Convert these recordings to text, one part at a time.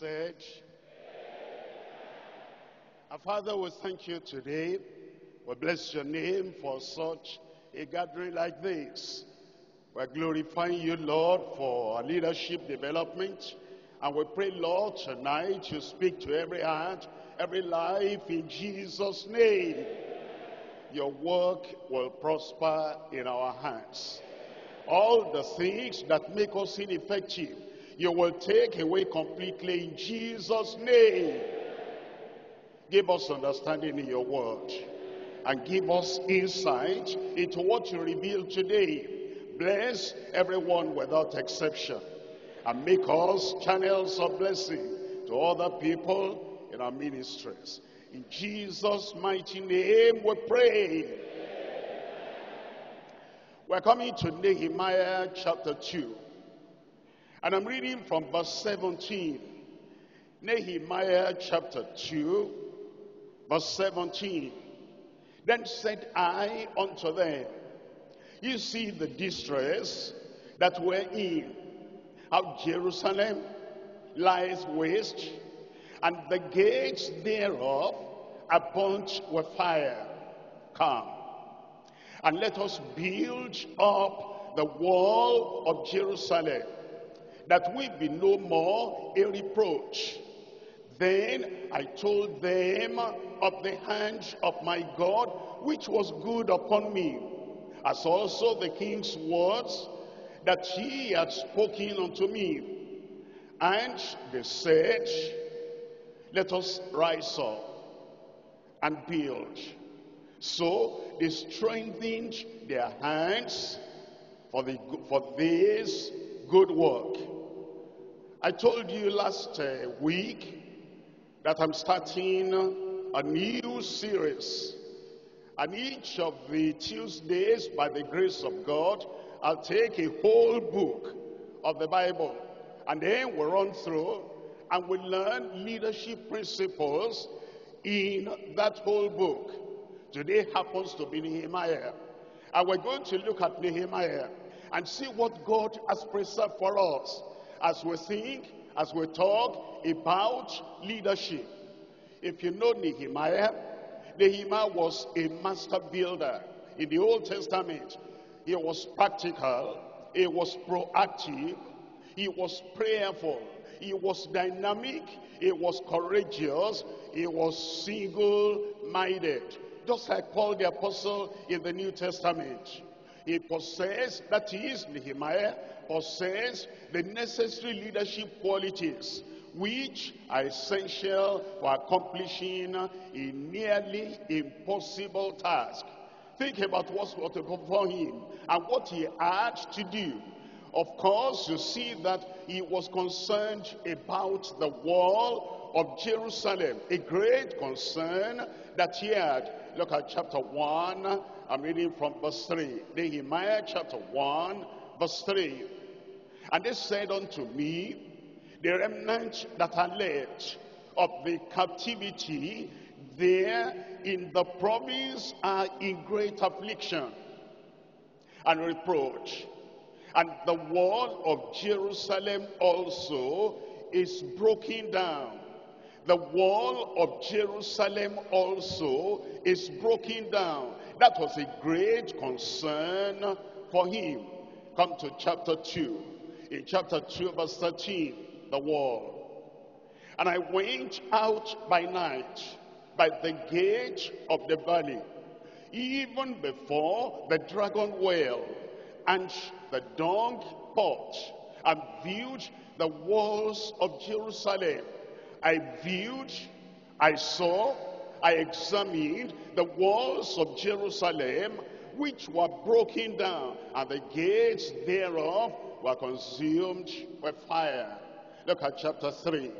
said, Our Father, we thank you today. We bless your name for such a gathering like this. We're glorifying you, Lord, for our leadership development. And we pray, Lord, tonight you speak to every heart, every life in Jesus' name. Your work will prosper in our hands. All the things that make us ineffective, you will take away completely in Jesus' name. Give us understanding in your word and give us insight into what you reveal today. Bless everyone without exception and make us channels of blessing to other people in our ministries. In Jesus' mighty name we pray. We're coming to Nehemiah chapter 2. And I'm reading from verse 17. Nehemiah chapter 2, verse 17. Then said I unto them, You see the distress that we're in, how Jerusalem lies waste, and the gates thereof are burnt with fire. Come, and let us build up the wall of Jerusalem, that we be no more a reproach. Then I told them of the hand of my God, which was good upon me, as also the king's words that he had spoken unto me. And they said, let us rise up and build. So they strengthened their hands for, the, for this good work. I told you last uh, week that I'm starting a new series. And each of the Tuesdays, by the grace of God, I'll take a whole book of the Bible. And then we'll run through and we'll learn leadership principles in that whole book. Today happens to be Nehemiah. And we're going to look at Nehemiah and see what God has preserved for us as we think, as we talk about leadership. If you know Nehemiah, Nehemiah was a master builder. In the Old Testament, he was practical, he was proactive, he was prayerful, he was dynamic, he was courageous, he was single-minded. Just like Paul the Apostle in the New Testament. He possessed, that is, Nehemiah, possessed the necessary leadership qualities which are essential for accomplishing a nearly impossible task. Think about what's before him and what he had to do. Of course, you see that he was concerned about the wall of Jerusalem, a great concern that he had. Look at chapter 1, I'm reading from verse 3. Nehemiah chapter 1, verse 3. And they said unto me, the remnant that are left of the captivity there in the province are in great affliction and reproach. And the wall of Jerusalem also is broken down. The wall of Jerusalem also is broken down. That was a great concern for him. Come to chapter 2. In chapter 2 verse 13, the wall. And I went out by night by the gate of the valley, even before the dragon well and the dung port, and viewed the walls of Jerusalem. I viewed, I saw, I examined the walls of Jerusalem, which were broken down, and the gates thereof were consumed with fire. Look at chapter 3.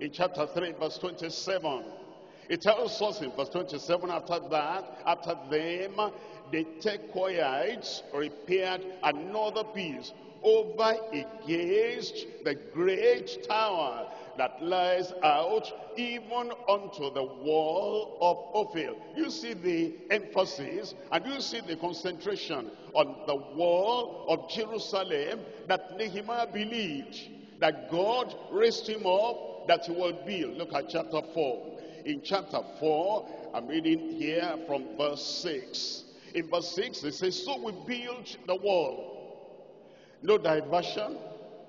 In chapter 3, verse 27, it tells us in verse 27, after that, after them, the Tekoites repaired another piece over against the great tower that lies out even unto the wall of Ophel. You see the emphasis and you see the concentration on the wall of Jerusalem that Nehemiah believed that God raised him up that he will build. Look at chapter 4. In chapter 4, I'm reading here from verse 6. In verse 6, it says, So we built the wall. No diversion,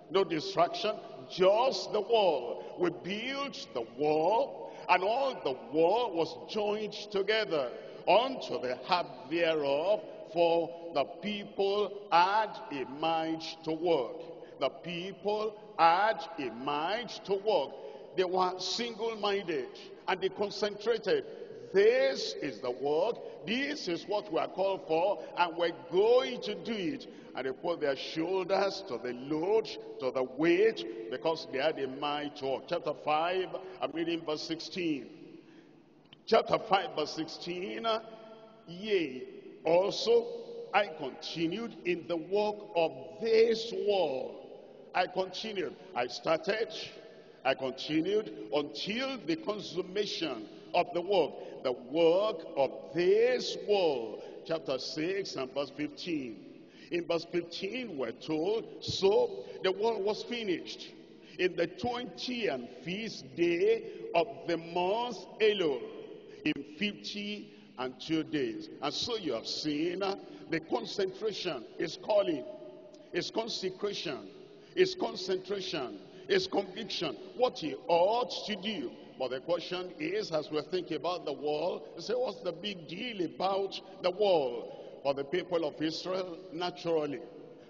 no distraction, just the wall. We built the wall, and all the wall was joined together unto the half thereof, for the people had a mind to work. The people had a mind to work. They were single-minded and they concentrated. This is the work. This is what we are called for and we're going to do it. And they put their shoulders to the load, to the weight, because they had a mind to work. Chapter 5, I'm reading verse 16. Chapter 5, verse 16. Yea, also I continued in the work of this wall. I continued. I started, I continued until the consummation of the work. The work of this wall. Chapter 6 and verse 15. In verse 15 we're told, so the wall was finished. In the 20 and fifth day of the month Elul, in 50 and two days. And so you have seen uh, the concentration is calling, is consecration, is concentration, is conviction, what he ought to do. But the question is, as we're thinking about the wall, say, what's the big deal about the wall? For the people of Israel, naturally.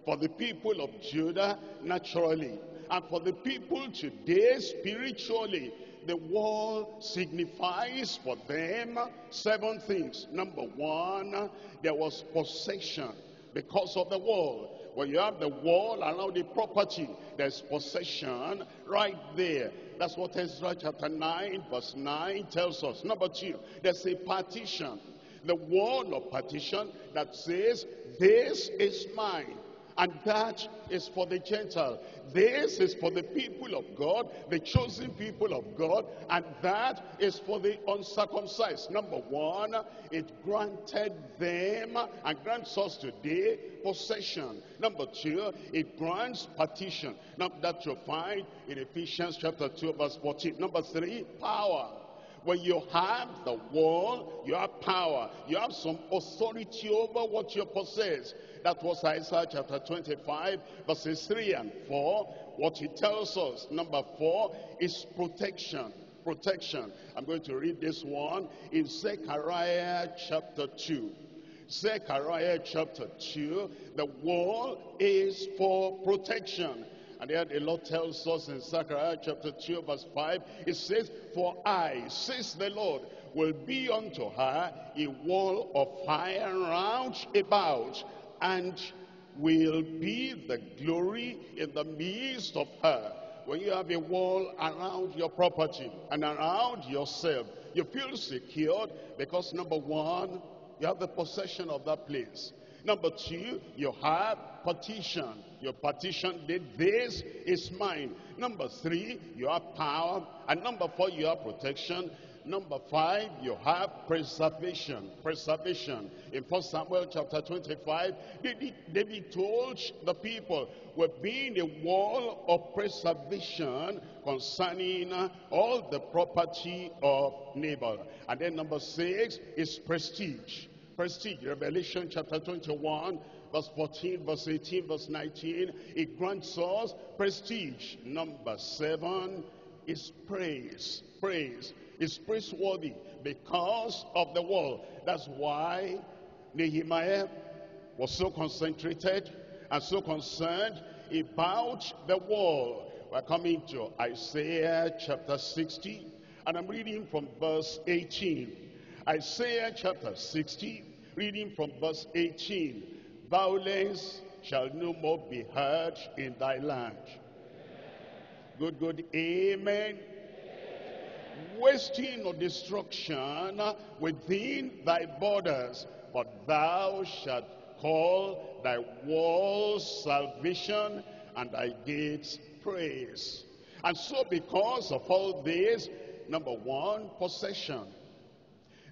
For the people of Judah, naturally. And for the people today, spiritually the wall signifies for them seven things. Number one, there was possession because of the wall. When you have the wall around the property, there's possession right there. That's what Ezra chapter 9 verse 9 tells us. Number two, there's a partition. The wall of partition that says, this is mine and that is for the Gentile. This is for the people of God, the chosen people of God, and that is for the uncircumcised. Number one, it granted them and grants us today possession. Number two, it grants partition. Now that you find in Ephesians chapter 2 verse 14. Number three, power. When you have the wall, you have power. You have some authority over what you possess. That was Isaiah chapter 25, verses 3 and 4. What he tells us, number 4, is protection. Protection. I'm going to read this one in Zechariah chapter 2. Zechariah chapter 2, the wall is for protection. And yet the Lord tells us in Zechariah chapter 2 verse 5, it says, For I, says the Lord, will be unto her a wall of fire round about, and will be the glory in the midst of her. When you have a wall around your property and around yourself, you feel secured because number one, you have the possession of that place. Number two, you have partition. Your partition did this is mine. Number three, you have power. And number four, you have protection. Number five, you have preservation. Preservation. In First Samuel chapter 25, David, David told the people, we're being a wall of preservation concerning all the property of Nabal. And then number six is prestige. Prestige. Revelation chapter 21, verse 14, verse 18, verse 19. It grants us prestige. Number seven is praise. Praise is praiseworthy because of the wall. That's why Nehemiah was so concentrated and so concerned about the wall. We're coming to Isaiah chapter 60, and I'm reading from verse 18. Isaiah chapter 60, reading from verse 18. Violence shall no more be heard in thy land. Good, good, amen wasting or destruction within thy borders, but thou shalt call thy walls salvation and thy gates praise. And so because of all this, number one, possession.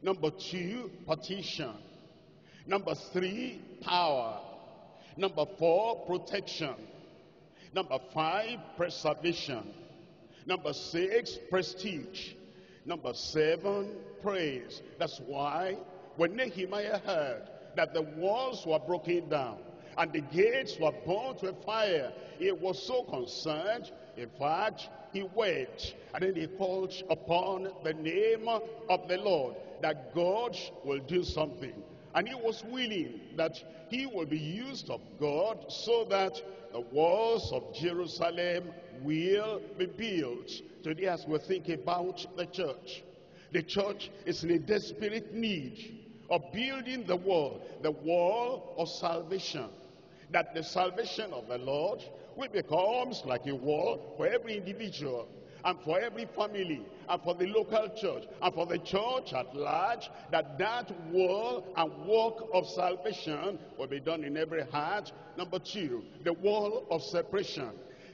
Number two, partition. Number three, power. Number four, protection. Number five, preservation. Number six, prestige. Number seven, praise. That's why when Nehemiah heard that the walls were broken down and the gates were burned with fire, he was so concerned. In fact, he wept and then he called upon the name of the Lord that God will do something. And he was willing that he will be used of God so that the walls of Jerusalem will be built. Today as we think about the church, the church is in a desperate need of building the wall, the wall of salvation. That the salvation of the Lord will becomes like a wall for every individual and for every family and for the local church and for the church at large that that wall and work of salvation will be done in every heart. Number two the wall of separation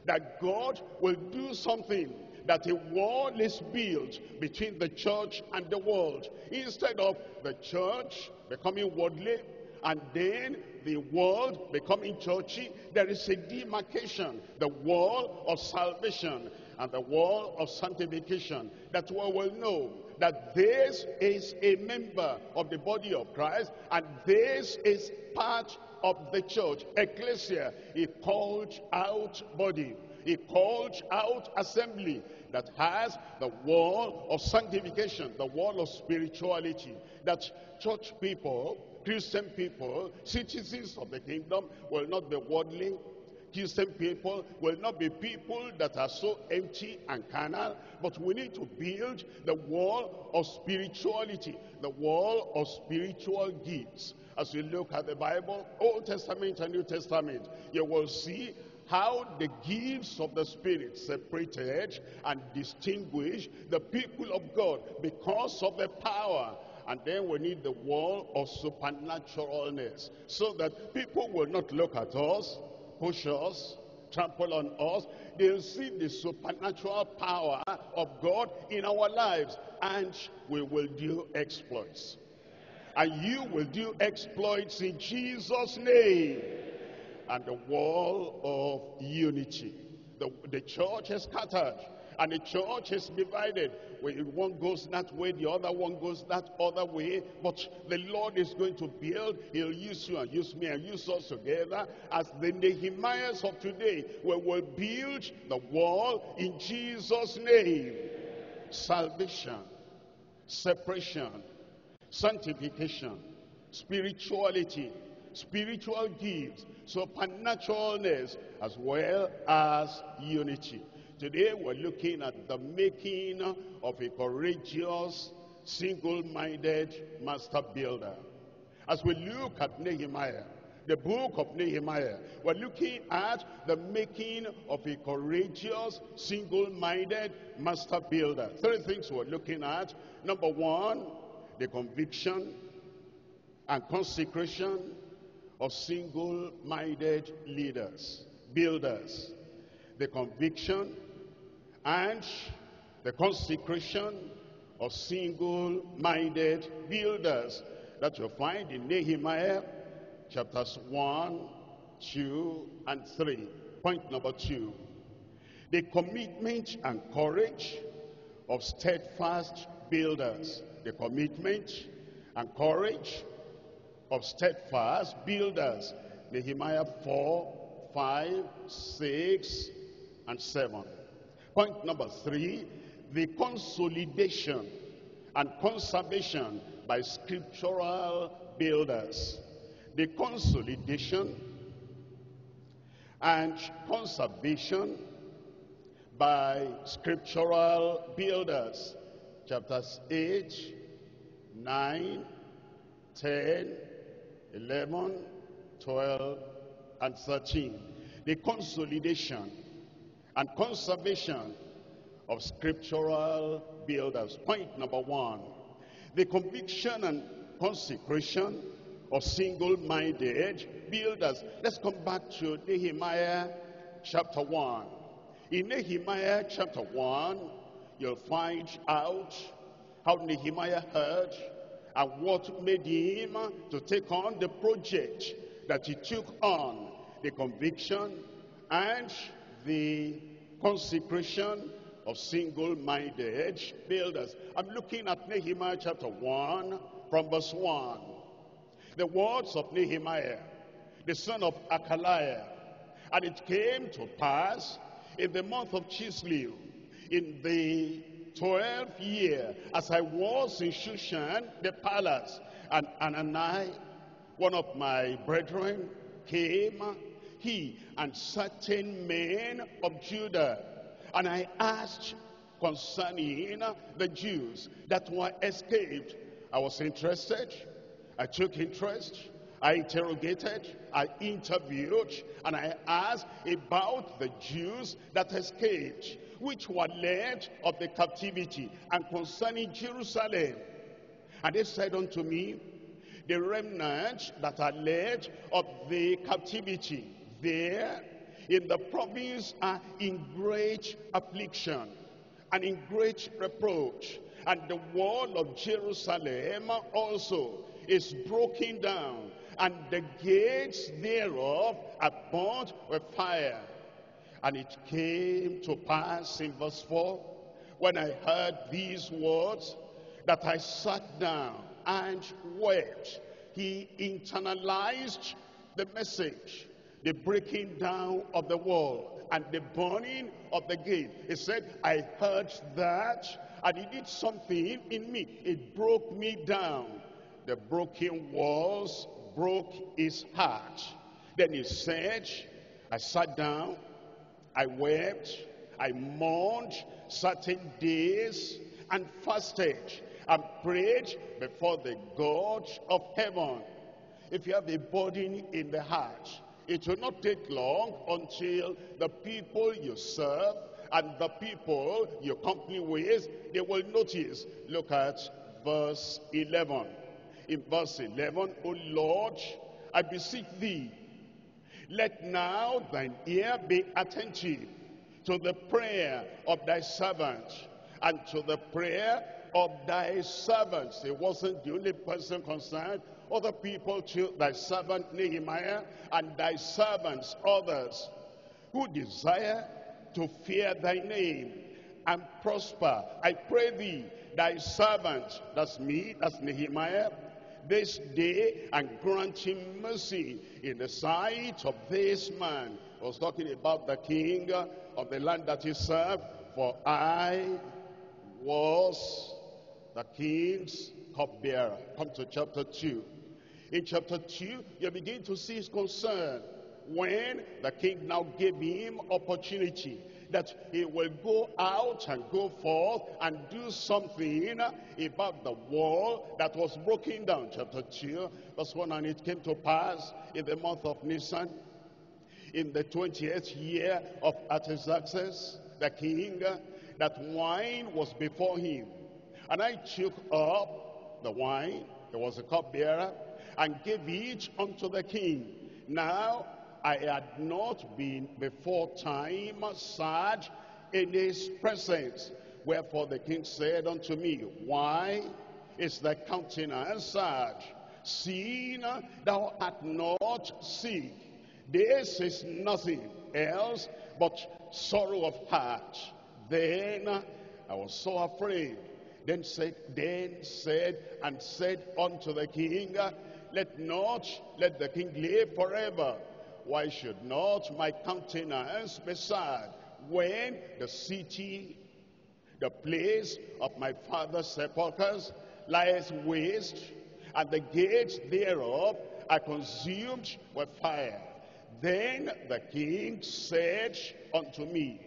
that god will do something that a wall is built between the church and the world. Instead of the church becoming worldly and then the world becoming churchy there is a demarcation the wall of salvation and the wall of sanctification. That we will know that this is a member of the body of Christ and this is part of the church. Ecclesia a called out body a called out assembly that has the wall of sanctification the wall of spirituality. That church people Christian people, citizens of the kingdom, will not be worldly, Christian people will not be people that are so empty and carnal, but we need to build the wall of spirituality, the wall of spiritual gifts. As we look at the Bible, Old Testament and New Testament, you will see how the gifts of the Spirit separated and distinguished the people of God because of the power and then we need the wall of supernaturalness so that people will not look at us push us, trample on us. They'll see the supernatural power of God in our lives and we will do exploits. And you will do exploits in Jesus' name. And the wall of unity. The, the church is scattered and the church is divided. One goes that way, the other one goes that other way. But the Lord is going to build. He'll use you and use me and use us together as the Nehemiahs of today. We will build the wall in Jesus' name. Salvation, separation, sanctification, spirituality, spiritual gifts, supernaturalness, as well as unity. Today we're looking at the making of a courageous, single-minded master builder. As we look at Nehemiah, the book of Nehemiah, we're looking at the making of a courageous, single-minded master builder. Three things we're looking at. Number one, the conviction and consecration of single-minded leaders, builders. The conviction and the consecration of single-minded builders that you find in Nehemiah chapters 1, 2, and 3. Point number 2. The commitment and courage of steadfast builders. The commitment and courage of steadfast builders. Nehemiah 4, 5, 6, and 7. Point number three, the consolidation and conservation by scriptural builders. The consolidation and conservation by scriptural builders. Chapters 8, 9, 10, 11, 12, and 13. The consolidation and conservation of scriptural builders. Point number one, the conviction and consecration of single-minded builders. Let's come back to Nehemiah chapter 1. In Nehemiah chapter 1, you'll find out how Nehemiah heard and what made him to take on the project that he took on, the conviction and the consecration of single-minded builders. I'm looking at Nehemiah chapter 1 from verse 1. The words of Nehemiah, the son of Hachaliah. And it came to pass in the month of Chislev, in the twelfth year, as I was in Shushan, the palace, and Anani, one of my brethren, came, he and certain men of Judah. And I asked concerning the Jews that were escaped. I was interested. I took interest. I interrogated, I interviewed, and I asked about the Jews that escaped, which were led of the captivity, and concerning Jerusalem. And they said unto me, the remnant that are led of the captivity there in the province are in great affliction and in great reproach. And the wall of Jerusalem also is broken down, and the gates thereof are burnt with fire. And it came to pass in verse 4, when I heard these words, that I sat down and wept. He internalized the message, the breaking down of the wall and the burning of the gate. He said, I heard that and it did something in me. It broke me down. The broken walls broke his heart. Then he said, I sat down, I wept, I mourned certain days and fasted and prayed before the God of heaven. If you have a burden in the heart, it will not take long until the people you serve and the people you company with, they will notice. Look at verse 11. In verse 11, O Lord, I beseech thee, let now thine ear be attentive to the prayer of thy servant and to the prayer of thy servants. He wasn't the only person concerned. Other people too, thy servant Nehemiah and thy servants, others, who desire to fear thy name and prosper. I pray thee, thy servant, that's me, that's Nehemiah, this day and grant him mercy in the sight of this man. I was talking about the king of the land that he served, for I was the king's cupbearer. Come to chapter 2. In chapter 2, you begin to see his concern when the king now gave him opportunity that he will go out and go forth and do something about the wall that was broken down. Chapter 2, verse 1, and it came to pass in the month of Nisan, in the 20th year of Artaxerxes, the king, that wine was before him. And I took up the wine, there was a cupbearer, and gave each unto the king. Now I had not been before time sad in his presence. Wherefore the king said unto me, Why is thy countenance sad? Seeing thou art not sick. This is nothing else but sorrow of heart. Then I was so afraid. Then said, then said and said unto the king, Let not let the king live forever. Why should not my countenance be sad when the city, the place of my father's sepulchres lies waste, and the gates thereof are consumed with fire? Then the king said unto me,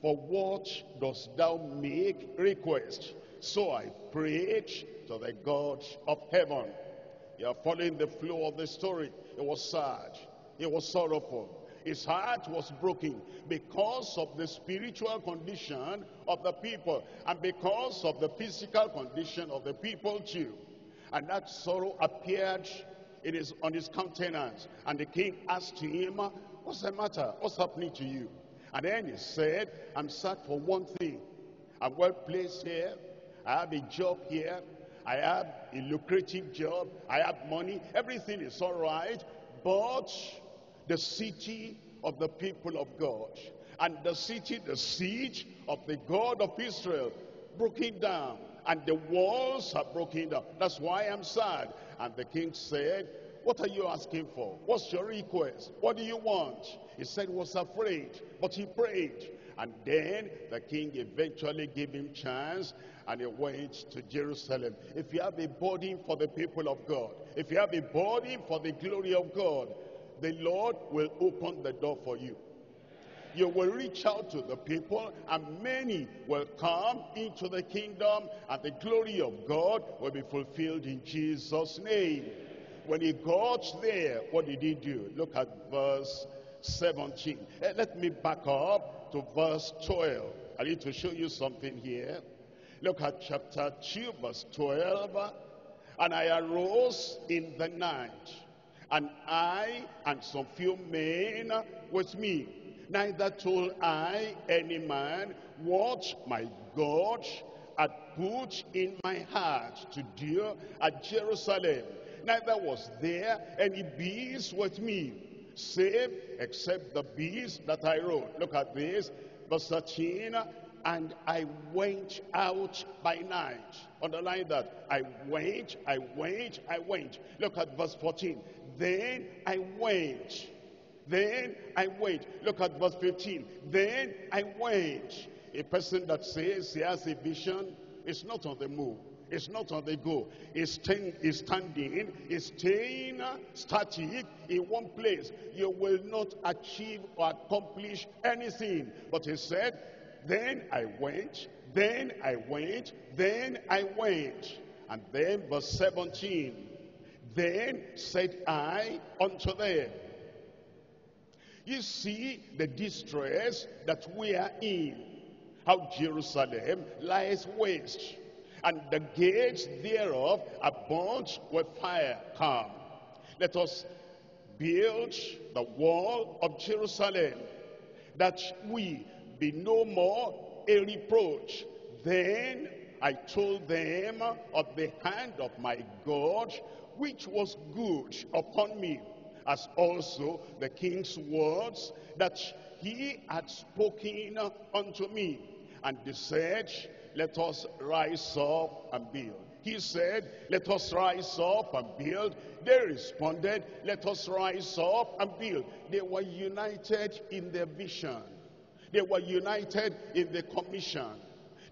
For what dost thou make request? So I prayed to the God of heaven. You are following the flow of the story. It was sad. He was sorrowful. His heart was broken because of the spiritual condition of the people and because of the physical condition of the people too. And that sorrow appeared in his, on his countenance. And the king asked him, what's the matter? What's happening to you? And then he said, I'm sad for one thing. I'm well placed here. I have a job here. I have a lucrative job. I have money. Everything is all right. But the city of the people of God And the city, the siege of the God of Israel, broken down. And the walls are broken down. That's why I'm sad. And the king said, what are you asking for? What's your request? What do you want? He said he was afraid, but he prayed. And then the king eventually gave him chance and he went to Jerusalem. If you have a burden for the people of God, if you have a burden for the glory of God, the Lord will open the door for you. You will reach out to the people and many will come into the kingdom and the glory of God will be fulfilled in Jesus' name. When he got there, what did he do? Look at verse 17. Eh, let me back up to verse 12. I need to show you something here. Look at chapter 2, verse 12. And I arose in the night, and I and some few men with me. Neither told I any man what my God had put in my heart to do at Jerusalem. Neither was there any beast with me, save except the beast that I rode. Look at this, verse 13 and I went out by night. Underline that. I went, I went, I went. Look at verse 14. Then I went. Then I went. Look at verse 15. Then I went. A person that says he has a vision is not on the move. It's not on the go. It's, stand, it's standing, it's uh, staying static in one place. You will not achieve or accomplish anything. But he said, then I went, then I went, then I went. And then verse 17, then said I unto them, you see the distress that we are in, how Jerusalem lies waste, and the gates thereof are burnt with fire. Come, let us build the wall of Jerusalem, that we be no more a reproach. Then I told them of the hand of my God, which was good upon me, as also the king's words that he had spoken unto me. And they said, let us rise up and build. He said, let us rise up and build. They responded, let us rise up and build. They were united in their vision. They were united in the commission.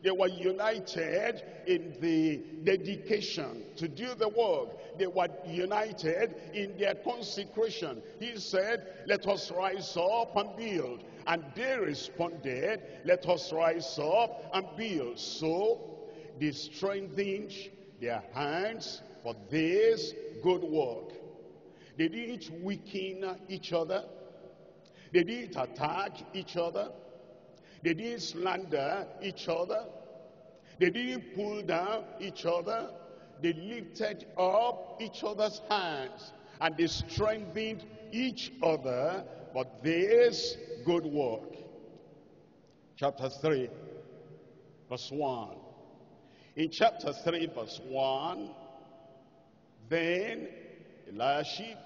They were united in the dedication to do the work. They were united in their consecration. He said, let us rise up and build. And they responded, let us rise up and build. So they strengthened their hands for this good work. They didn't weaken each other. They didn't attack each other. They didn't slander each other. They didn't pull down each other. They lifted up each other's hands and they strengthened each other But this good work. Chapter 3, verse 1. In chapter 3, verse 1, then Eliashib,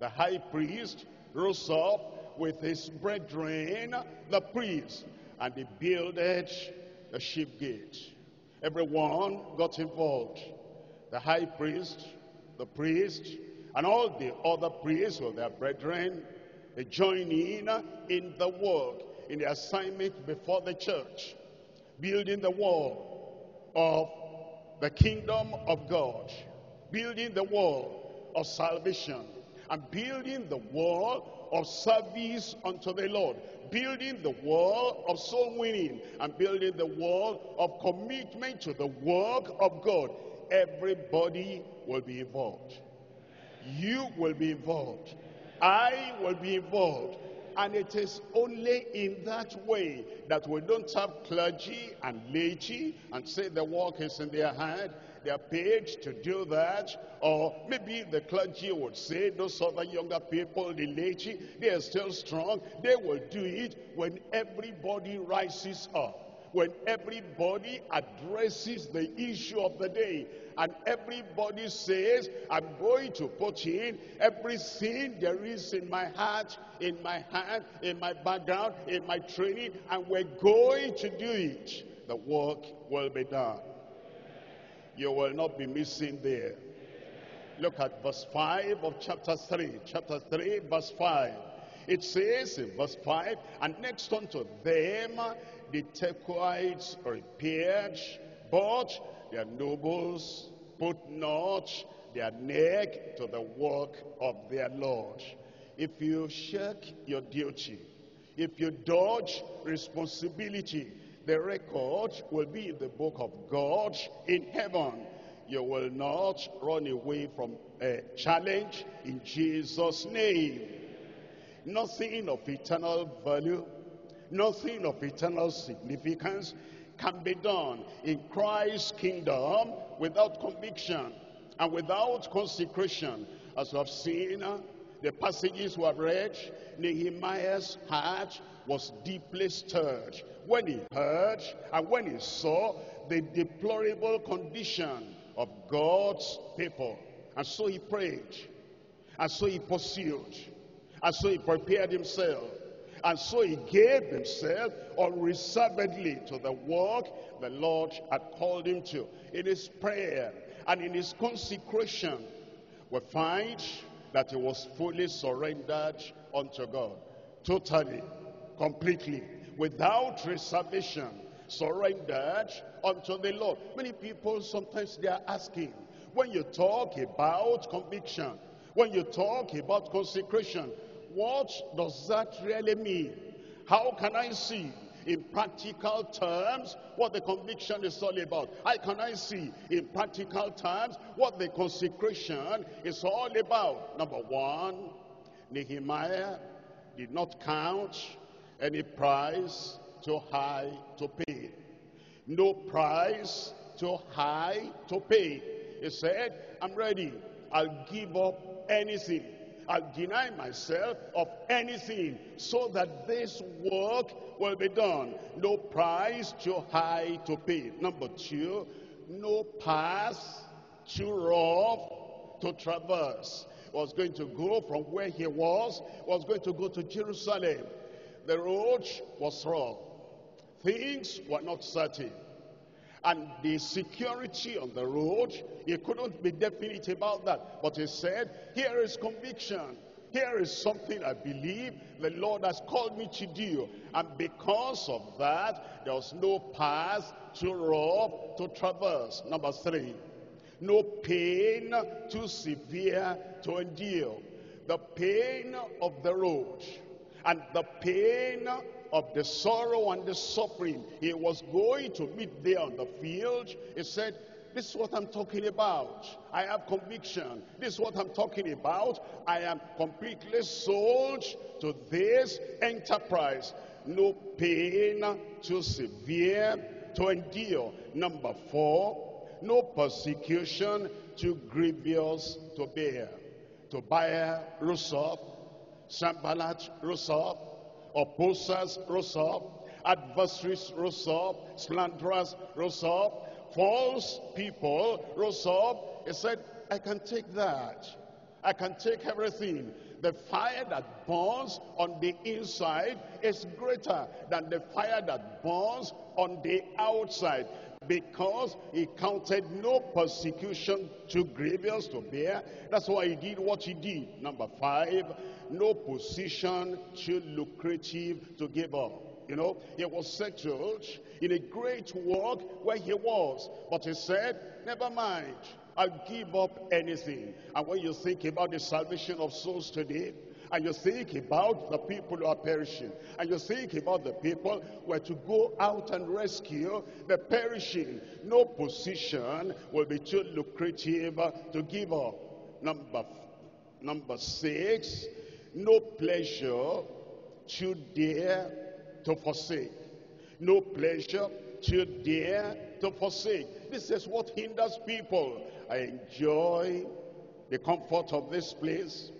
the high priest, rose up with his brethren, the priests, and they builded the sheep gate. Everyone got involved. The high priest, the priest, and all the other priests or their brethren, they join in uh, in the work, in the assignment before the church, building the wall of the kingdom of God, building the wall of salvation, and building the wall of service unto the Lord, building the wall of soul winning and building the wall of commitment to the work of God. Everybody will be involved. You will be involved. I will be involved. And it is only in that way that we don't have clergy and laity and say the work is in their hand they are paid to do that. Or maybe the clergy would say, those other younger people, the laity, they are still strong. They will do it when everybody rises up. when everybody addresses the issue of the day and everybody says, I'm going to put in everything there is in my heart, in my hand, in my background, in my training, and we're going to do it. The work will be done. You will not be missing there. Look at verse 5 of chapter 3. Chapter 3, verse 5. It says in verse 5, And next unto them the Tekoites repaired, but their nobles put not their neck to the work of their Lord. If you shirk your duty, if you dodge responsibility, the record will be in the book of God in heaven. You will not run away from a challenge in Jesus' name. Nothing of eternal value, nothing of eternal significance can be done in Christ's kingdom without conviction and without consecration. As we have seen, the passages we have read, Nehemiah's heart was deeply stirred when he heard and when he saw the deplorable condition of God's people. And so he prayed, and so he pursued, and so he prepared himself and so he gave himself unreservedly to the work the Lord had called him to. In his prayer and in his consecration, we find that he was fully surrendered unto God. Totally, completely, without reservation, surrendered unto the Lord. Many people, sometimes they are asking, when you talk about conviction, when you talk about consecration, what does that really mean? How can I see in practical terms what the conviction is all about? How can I see in practical terms what the consecration is all about? Number one, Nehemiah did not count any price too high to pay. No price too high to pay. He said, I'm ready. I'll give up anything I'll deny myself of anything so that this work will be done. No price too high to pay. Number two, no path too rough to traverse. Was going to go from where he was, was going to go to Jerusalem. The road was rough. Things were not certain and the security on the road, he couldn't be definite about that. But he said, here is conviction. Here is something I believe the Lord has called me to do. And because of that, there was no path too rough to traverse. Number three, no pain too severe to endure. The pain of the road and the pain of the sorrow and the suffering he was going to meet there on the field, he said, this is what I'm talking about. I have conviction. This is what I'm talking about. I am completely sold to this enterprise. No pain too severe to endure. Number four, no persecution too grievous to bear. To Tobiah rose up, Sanballat rose up, Opposers rose up, adversaries rose up, slanderers rose up, false people rose up. He said, I can take that. I can take everything. The fire that burns on the inside is greater than the fire that burns on the outside because he counted no persecution too grievous to bear. That's why he did what he did. Number five, no position too lucrative to give up. You know, he was settled in a great work where he was. But he said, never mind, I'll give up anything. And when you think about the salvation of souls today, and you think about the people who are perishing, and you think about the people who are to go out and rescue the perishing, no position will be too lucrative to give up. Number, number six, no pleasure too dear to forsake. No pleasure too dear to forsake. This is what hinders people. I enjoy the comfort of this place.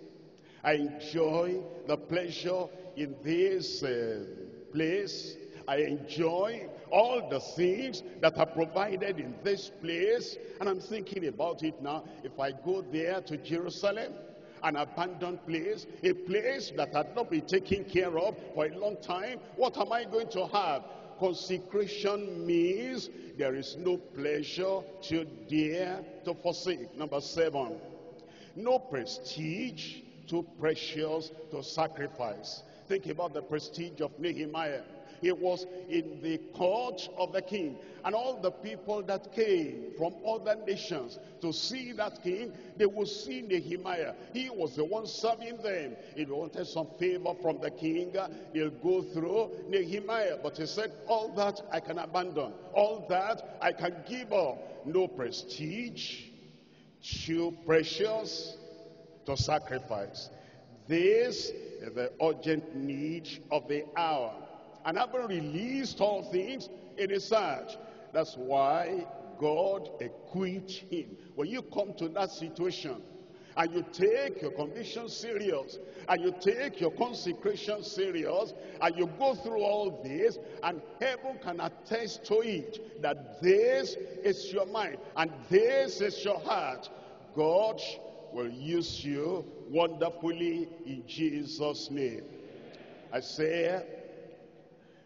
I enjoy the pleasure in this uh, place. I enjoy all the things that are provided in this place. And I'm thinking about it now. If I go there to Jerusalem, an abandoned place, a place that had not been taken care of for a long time, what am I going to have? Consecration means there is no pleasure to dare to forsake. Number seven, no prestige too precious to sacrifice. Think about the prestige of Nehemiah. He was in the court of the king. And all the people that came from other nations to see that king, they would see Nehemiah. He was the one serving them. If they wanted some favor from the king, they'll go through Nehemiah. But he said, all that I can abandon. All that I can give up. No prestige, too precious to sacrifice. This is the urgent need of the hour. And having released all things, it is such. That's why God equipped him. When you come to that situation, and you take your conviction serious, and you take your consecration serious, and you go through all this, and heaven can attest to it, that this is your mind, and this is your heart. God will use you wonderfully in Jesus' name. Isaiah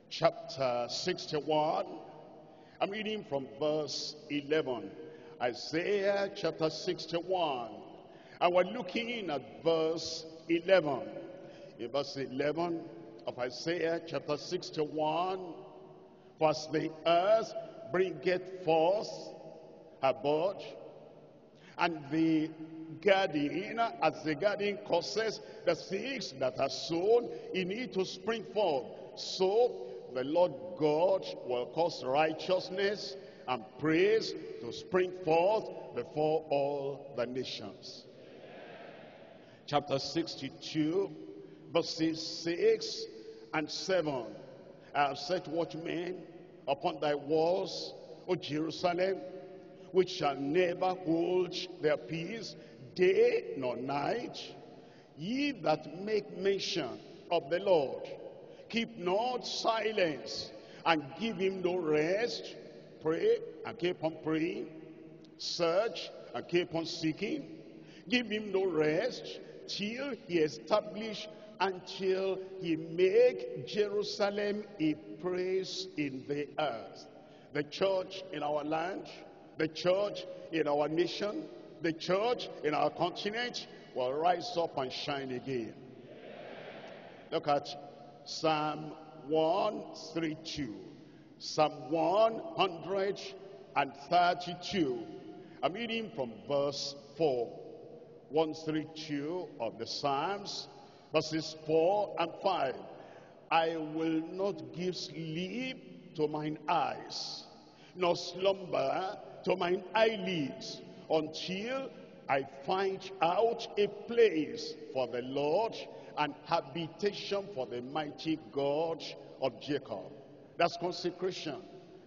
chapter 61. I'm reading from verse 11. Isaiah chapter 61. And we're looking at verse 11. In verse 11 of Isaiah chapter 61, First the earth bringeth forth her bud, and the garden, as the garden causes the seeds that are sown in it to spring forth. So the Lord God will cause righteousness and praise to spring forth before all the nations. Chapter 62, verses 6 and 7. I have set watchmen upon thy walls, O Jerusalem, which shall never hold their peace, day nor night. Ye that make mention of the Lord, keep not silence, and give him no rest. Pray and keep on praying. Search and keep on seeking. Give him no rest till he establish until he make Jerusalem a praise in the earth. The church in our land, the church in our nation, the church in our continent will rise up and shine again. Look at Psalm 132. Psalm 132. I'm reading from verse 4. 132 of the Psalms, verses 4 and 5. I will not give sleep to mine eyes, nor slumber to mine eyelids, until I find out a place for the Lord and habitation for the mighty God of Jacob. That's consecration.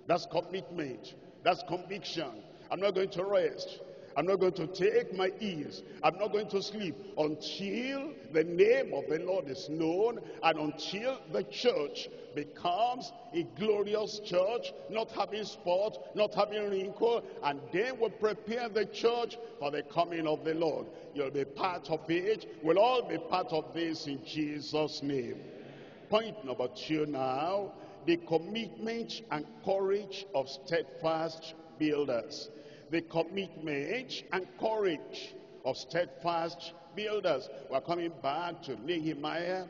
That's commitment. That's conviction. I'm not going to rest. I'm not going to take my ease. I'm not going to sleep until the name of the Lord is known and until the church becomes a glorious church, not having spot, not having wrinkle, and then we prepare the church for the coming of the Lord. You'll be part of it. We'll all be part of this in Jesus' name. Point number two now, the commitment and courage of steadfast builders the commitment and courage of steadfast builders. We're coming back to Nehemiah,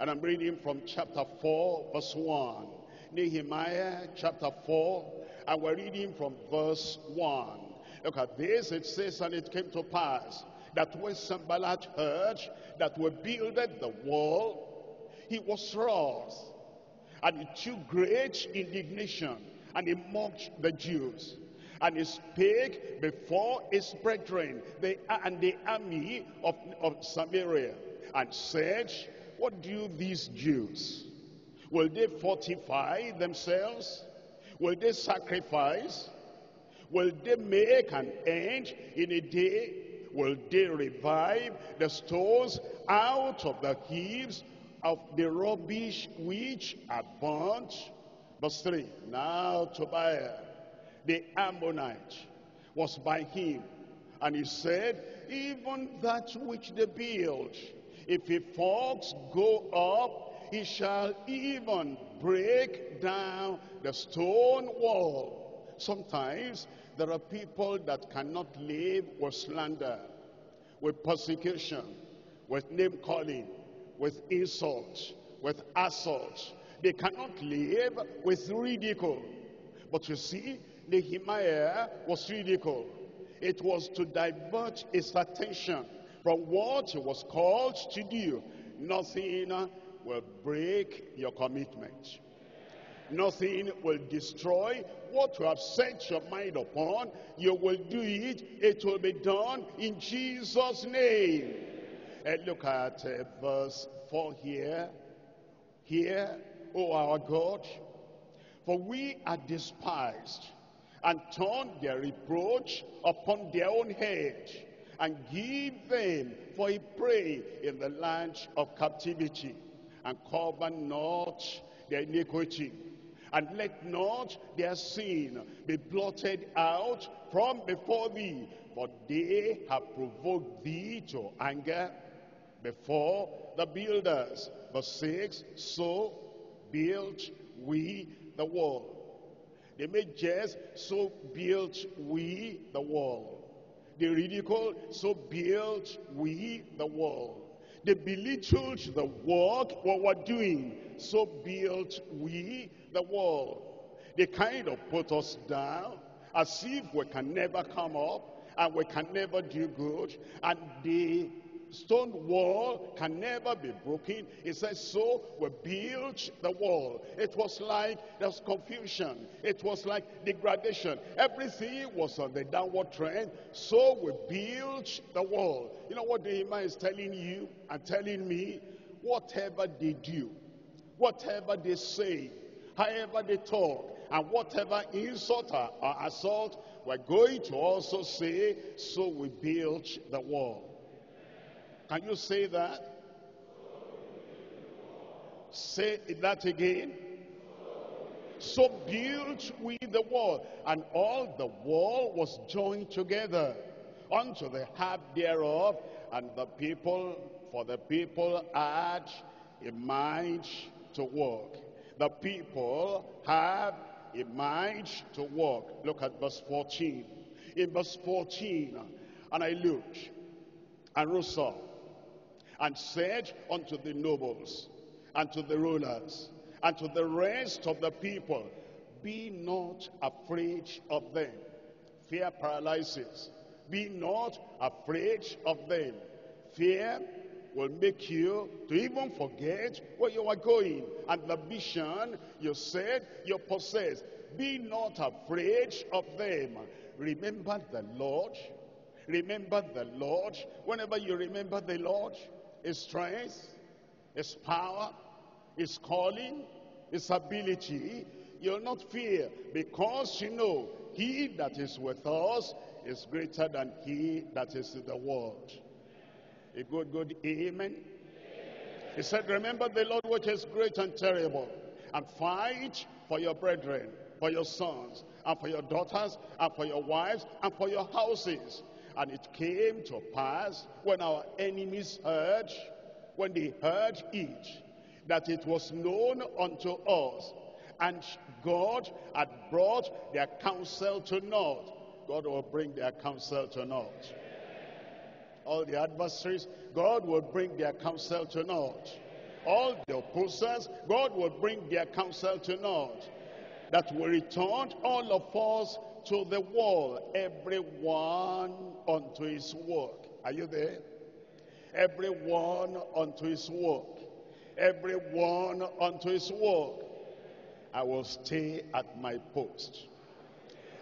and I'm reading from chapter 4, verse 1. Nehemiah chapter 4, and we're reading from verse 1. Look at this, it says, and it came to pass that when Sanballat heard that we builded the wall, he was wroth, and he took great indignation, and he mocked the Jews and he spake before his brethren the, and the army of, of Samaria and said, What do these Jews? Will they fortify themselves? Will they sacrifice? Will they make an end in a day? Will they revive the stones out of the heaps of the rubbish which are burnt? Verse 3, Now Tobiah, the Ammonite, was by him, and he said, Even that which they build, if a fox go up, he shall even break down the stone wall. Sometimes there are people that cannot live with slander, with persecution, with name calling, with insult, with assault. They cannot live with ridicule. But you see, Nehemiah was ridicule. It was to divert his attention from what he was called to do. Nothing will break your commitment. Nothing will destroy what you have set your mind upon. You will do it. It will be done in Jesus' name. And look at uh, verse 4 here. Here, O our God, for we are despised and turn their reproach upon their own head and give them for a prey in the land of captivity. And cover not their iniquity and let not their sin be blotted out from before thee for they have provoked thee to anger before the builders. Verse 6 so built we the wall they made jest, so built we the wall. They ridiculed, so built we the wall. They belittled the work what we're doing, so built we the wall. They kind of put us down as if we can never come up and we can never do good. And they stone wall can never be broken. It says, so we built the wall. It was like there was confusion. It was like degradation. Everything was on the downward trend. So we built the wall. You know what Nehemiah is telling you and telling me? Whatever they do, whatever they say, however they talk, and whatever insult or, or assault, we're going to also say, so we built the wall. Can you say that? Say that again. So built we the wall, and all the wall was joined together unto the half thereof, and the people, for the people had a mind to work. The people have a mind to work. Look at verse 14. In verse 14, and I looked, and Russell and said unto the nobles and to the rulers and to the rest of the people, Be not afraid of them. Fear paralyzes. Be not afraid of them. Fear will make you to even forget where you are going. And the vision you said you possess. Be not afraid of them. Remember the Lord. Remember the Lord. Whenever you remember the Lord, his strength, his power, his calling, his ability, you'll not fear because you know he that is with us is greater than he that is in the world. A good, good amen. He said, remember the Lord which is great and terrible and fight for your brethren, for your sons, and for your daughters, and for your wives, and for your houses and it came to pass when our enemies heard, when they heard it, that it was known unto us. And God had brought their counsel to naught. God will bring their counsel to naught. All the adversaries, God will bring their counsel to naught. All the opposers, God will bring their counsel to naught. That will return all of us to the wall, everyone unto his work. Are you there? Everyone unto his work. Everyone unto his work. I will stay at my post.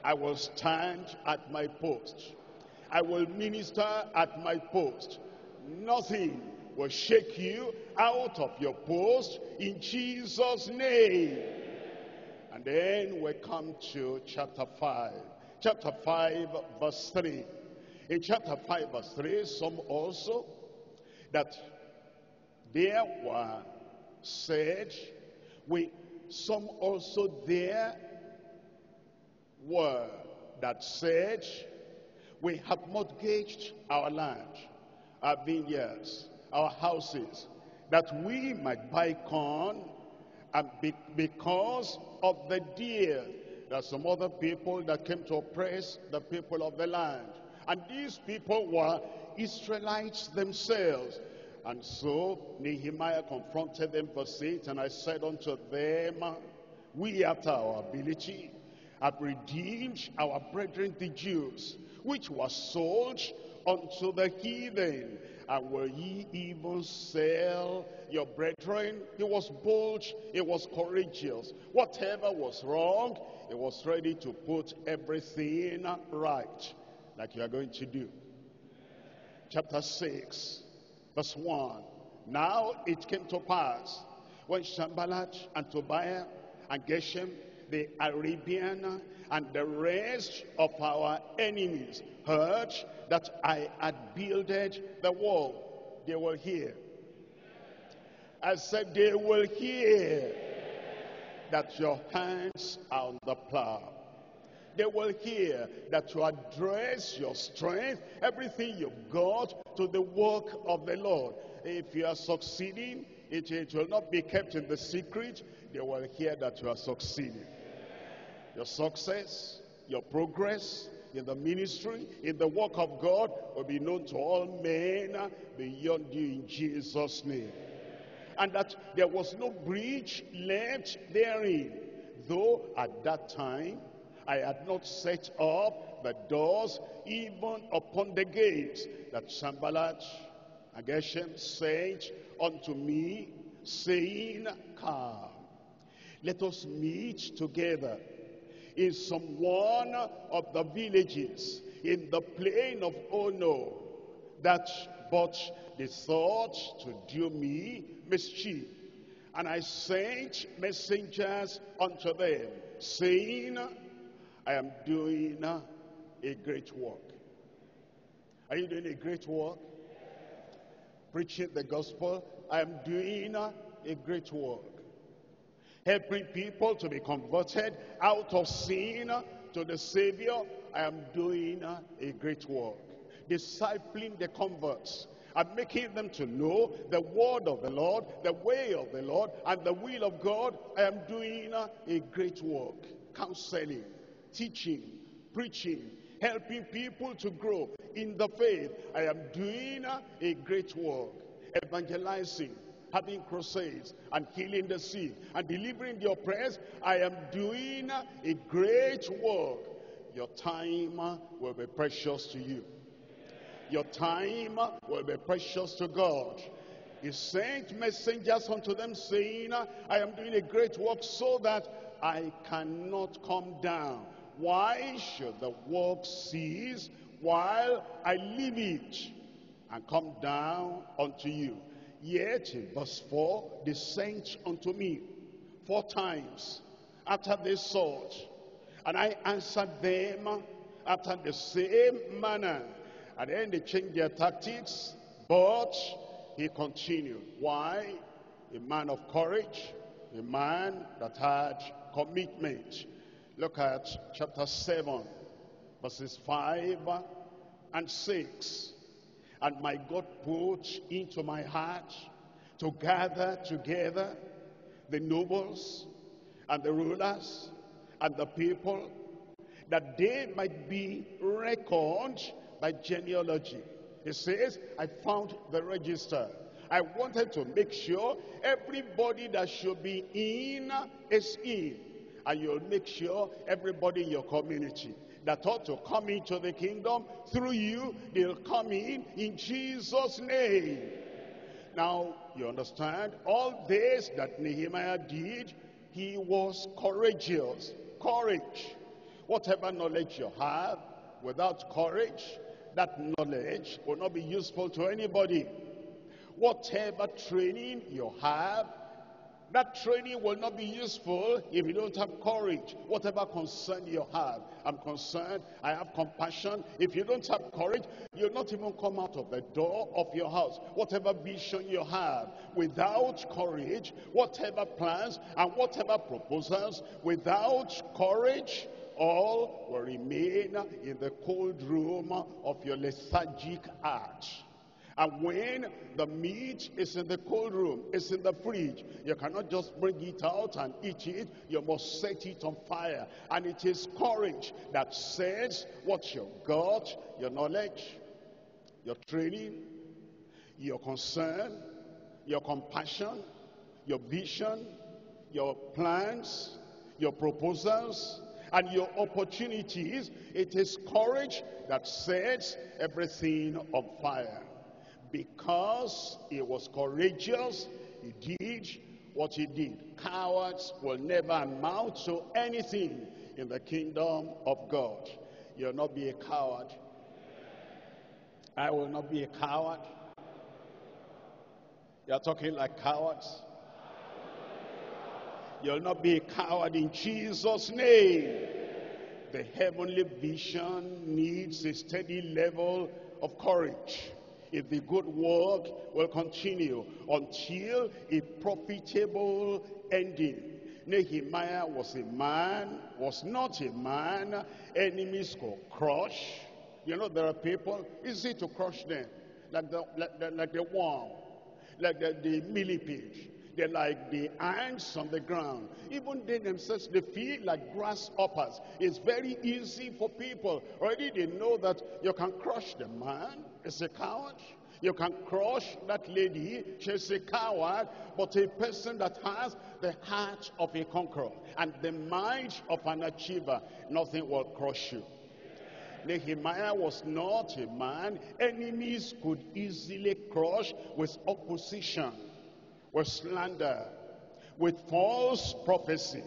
I will stand at my post. I will minister at my post. Nothing will shake you out of your post in Jesus' name. And then we come to chapter 5. Chapter 5, verse 3. In chapter 5, verse 3, some also that there were said, we some also there were that said, we have mortgaged our land, our vineyards, our houses, that we might buy corn, and be, because of the deal, there are some other people that came to oppress the people of the land. And these people were Israelites themselves. And so Nehemiah confronted them, verse 8, and I said unto them, We after our ability have redeemed our brethren the Jews, which were sold unto the heathen. And will ye even sell your brethren? He was bold, he was courageous. Whatever was wrong, he was ready to put everything right, like you are going to do. Chapter 6, verse 1. Now it came to pass when Sanballat and Tobiah and Geshem, the Arabian, and the rest of our enemies heard that I had builded the wall. They will hear. I said they will hear that your hands are on the plow. They will hear that you address your strength, everything you've got to the work of the Lord. If you are succeeding, it, it will not be kept in the secret. They will hear that you are succeeding. Your success, your progress in the ministry, in the work of God will be known to all men beyond you in Jesus' name. And that there was no breach left therein. Though at that time I had not set up the doors even upon the gates that Sanballat and Geshem said unto me, saying, Come, let us meet together in some one of the villages in the plain of Ono, that but they thought to do me mischief. And I sent messengers unto them, saying, I am doing a great work. Are you doing a great work? Preaching the gospel. I am doing a great work. Helping people to be converted out of sin to the Savior. I am doing a great work. Discipling the converts and making them to know the word of the Lord, the way of the Lord, and the will of God. I am doing a great work. Counseling, teaching, preaching, helping people to grow in the faith. I am doing a great work. Evangelizing, having crusades, and healing the sick, and delivering the oppressed. I am doing a great work. Your time uh, will be precious to you. Your time uh, will be precious to God. He sent messengers unto them saying, I am doing a great work so that I cannot come down. Why should the work cease while I leave it and come down unto you? Yet in verse 4, they sent unto me four times after this sort. And I answered them after the same manner. And then they changed their tactics, but he continued. Why? A man of courage, a man that had commitment. Look at chapter 7, verses 5 and 6. And my God put into my heart to gather together the nobles and the rulers and the people that they might be reckoned by genealogy. He says, I found the register. I wanted to make sure everybody that should be in is in and you'll make sure everybody in your community that ought to come into the kingdom through you, they'll come in in Jesus' name. Now, you understand, all this that Nehemiah did, he was courageous. Courage. Whatever knowledge you have, without courage, that knowledge will not be useful to anybody. Whatever training you have, That training will not be useful if you don't have courage. Whatever concern you have, I'm concerned, I have compassion. If you don't have courage, you'll not even come out of the door of your house. Whatever vision you have, without courage, whatever plans and whatever proposals, without courage, all will remain in the cold room of your lethargic heart. And when the meat is in the cold room, it's in the fridge, you cannot just bring it out and eat it. You must set it on fire. And it is courage that says what you've got, your knowledge, your training, your concern, your compassion, your vision, your plans, your proposals, and your opportunities. It is courage that sets everything on fire because he was courageous, he did what he did. Cowards will never amount to anything in the kingdom of God. You'll not be a coward. I will not be a coward. You're talking like cowards. You'll not be a coward in Jesus' name. The heavenly vision needs a steady level of courage if the good work will continue until a profitable ending. Nehemiah was a man, was not a man enemies could crush. You know, there are people, easy to crush them, like the, like the, like the worm, like the, the millipede. They're like the ants on the ground. Even they themselves, they feel like grasshoppers. It's very easy for people. Already they know that you can crush the man. It's a coward. You can crush that lady. She's a coward. But a person that has the heart of a conqueror and the mind of an achiever, nothing will crush you. Nehemiah was not a man enemies could easily crush with opposition with slander, with false prophecy,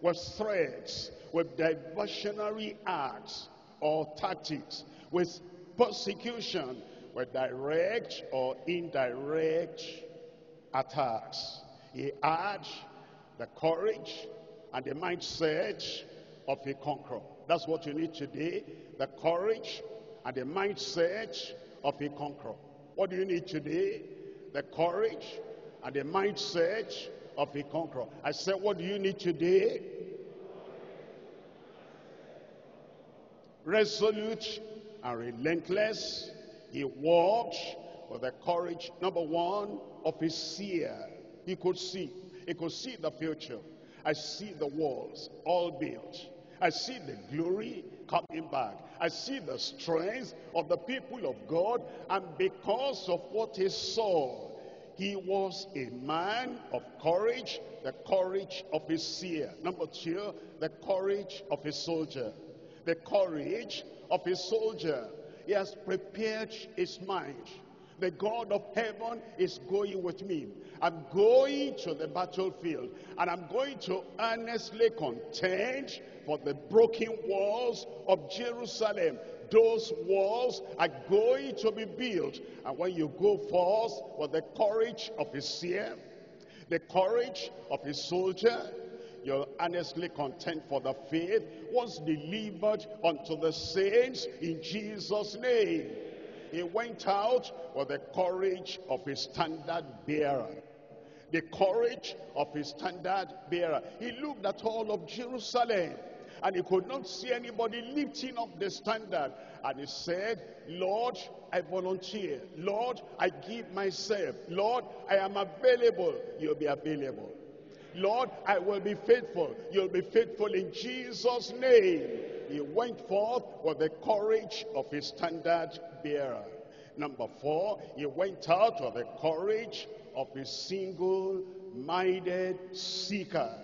with threats, with diversionary acts or tactics, with persecution, with direct or indirect attacks. He had the courage and the mindset of a conqueror. That's what you need today, the courage and the mindset of a conqueror. What do you need today? The courage and the mindset of a conqueror. I said, what do you need today? Resolute and relentless. He walked with the courage, number one, of a seer. He could see. He could see the future. I see the walls all built. I see the glory coming back. I see the strength of the people of God. And because of what he saw, he was a man of courage, the courage of a seer. Number two, the courage of a soldier. The courage of a soldier. He has prepared his mind. The God of heaven is going with me. I'm going to the battlefield and I'm going to earnestly contend for the broken walls of Jerusalem those walls are going to be built. And when you go forth with the courage of a seer, the courage of a soldier, you'll honestly contend for the faith was delivered unto the saints in Jesus' name. He went out with the courage of a standard bearer. The courage of a standard bearer. He looked at all of Jerusalem and he could not see anybody lifting up the standard. And he said, Lord, I volunteer. Lord, I give myself. Lord, I am available. You'll be available. Lord, I will be faithful. You'll be faithful in Jesus' name. He went forth with the courage of his standard bearer. Number four, he went out with the courage of a single-minded seeker.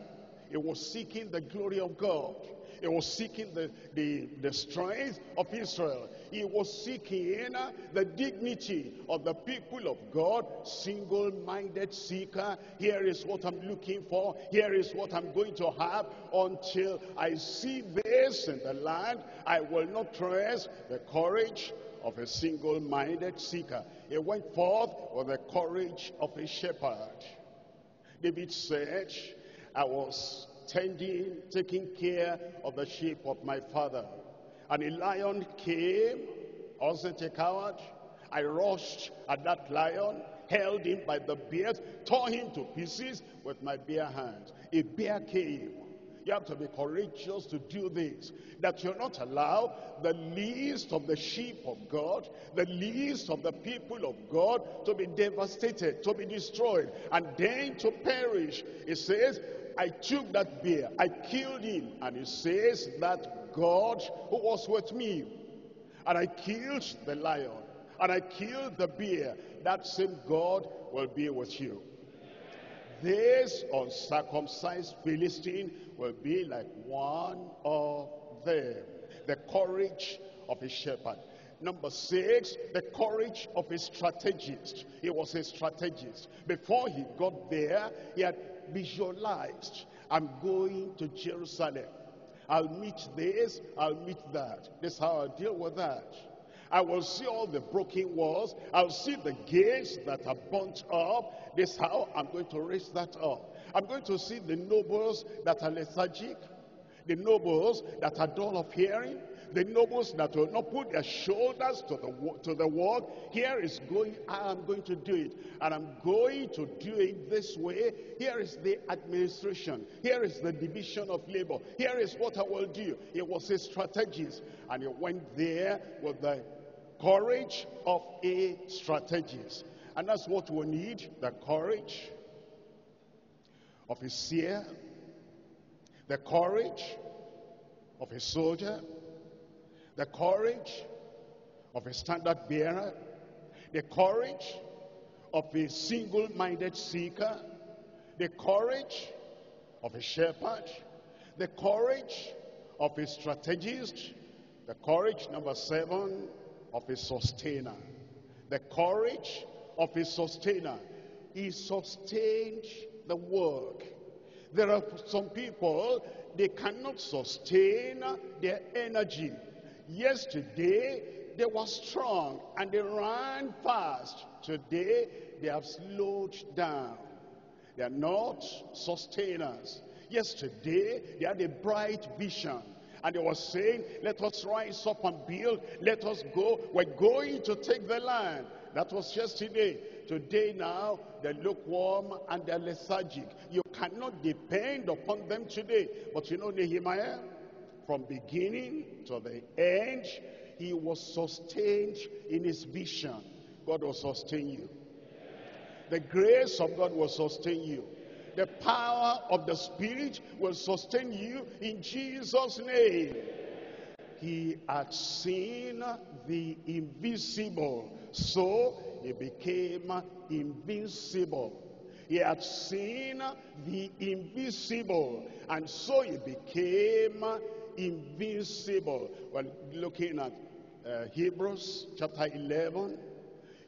He was seeking the glory of God. He was seeking the, the, the strength of Israel. He was seeking the dignity of the people of God. Single-minded seeker. Here is what I'm looking for. Here is what I'm going to have. Until I see this in the land, I will not trust the courage of a single-minded seeker. He went forth with the courage of a shepherd. David said, I was tending, taking care of the sheep of my father. And a lion came, wasn't a coward. I rushed at that lion, held him by the beard, tore him to pieces with my bare hands. A bear came. You have to be courageous to do this. That you're not allow the least of the sheep of God, the least of the people of God to be devastated, to be destroyed, and then to perish. It says, I took that bear, I killed him. And he says that God who was with me, and I killed the lion, and I killed the bear, that same God will be with you. This uncircumcised Philistine will be like one of them. The courage of a shepherd. Number six, the courage of a strategist. He was a strategist. Before he got there, he had visualized, I'm going to Jerusalem. I'll meet this, I'll meet that. This is how I deal with that. I will see all the broken walls. I'll see the gates that are burnt up. This how I'm going to raise that up. I'm going to see the nobles that are lethargic, the nobles that are dull of hearing, the nobles that will not put their shoulders to the, to the work. Here is going, I am going to do it. And I'm going to do it this way. Here is the administration. Here is the division of labor. Here is what I will do. It was a strategist. And he went there with the courage of a strategist. And that's what we need, the courage of a seer, the courage of a soldier, the courage of a standard bearer, the courage of a single-minded seeker, the courage of a shepherd, the courage of a strategist, the courage, number seven, of a sustainer. The courage of a sustainer. He sustained the work. There are some people, they cannot sustain their energy. Yesterday, they were strong and they ran fast. Today, they have slowed down. They are not sustainers. Yesterday, they had a bright vision. And they were saying, let us rise up and build. Let us go. We're going to take the land. That was yesterday. Today now, they're lukewarm and they're lethargic. You cannot depend upon them today. But you know Nehemiah? From beginning to the end, he was sustained in his vision. God will sustain you. The grace of God will sustain you. The power of the Spirit will sustain you in Jesus' name. He had seen the invisible, so he became invincible. He had seen the invisible, and so he became invincible. Well, looking at uh, Hebrews chapter 11,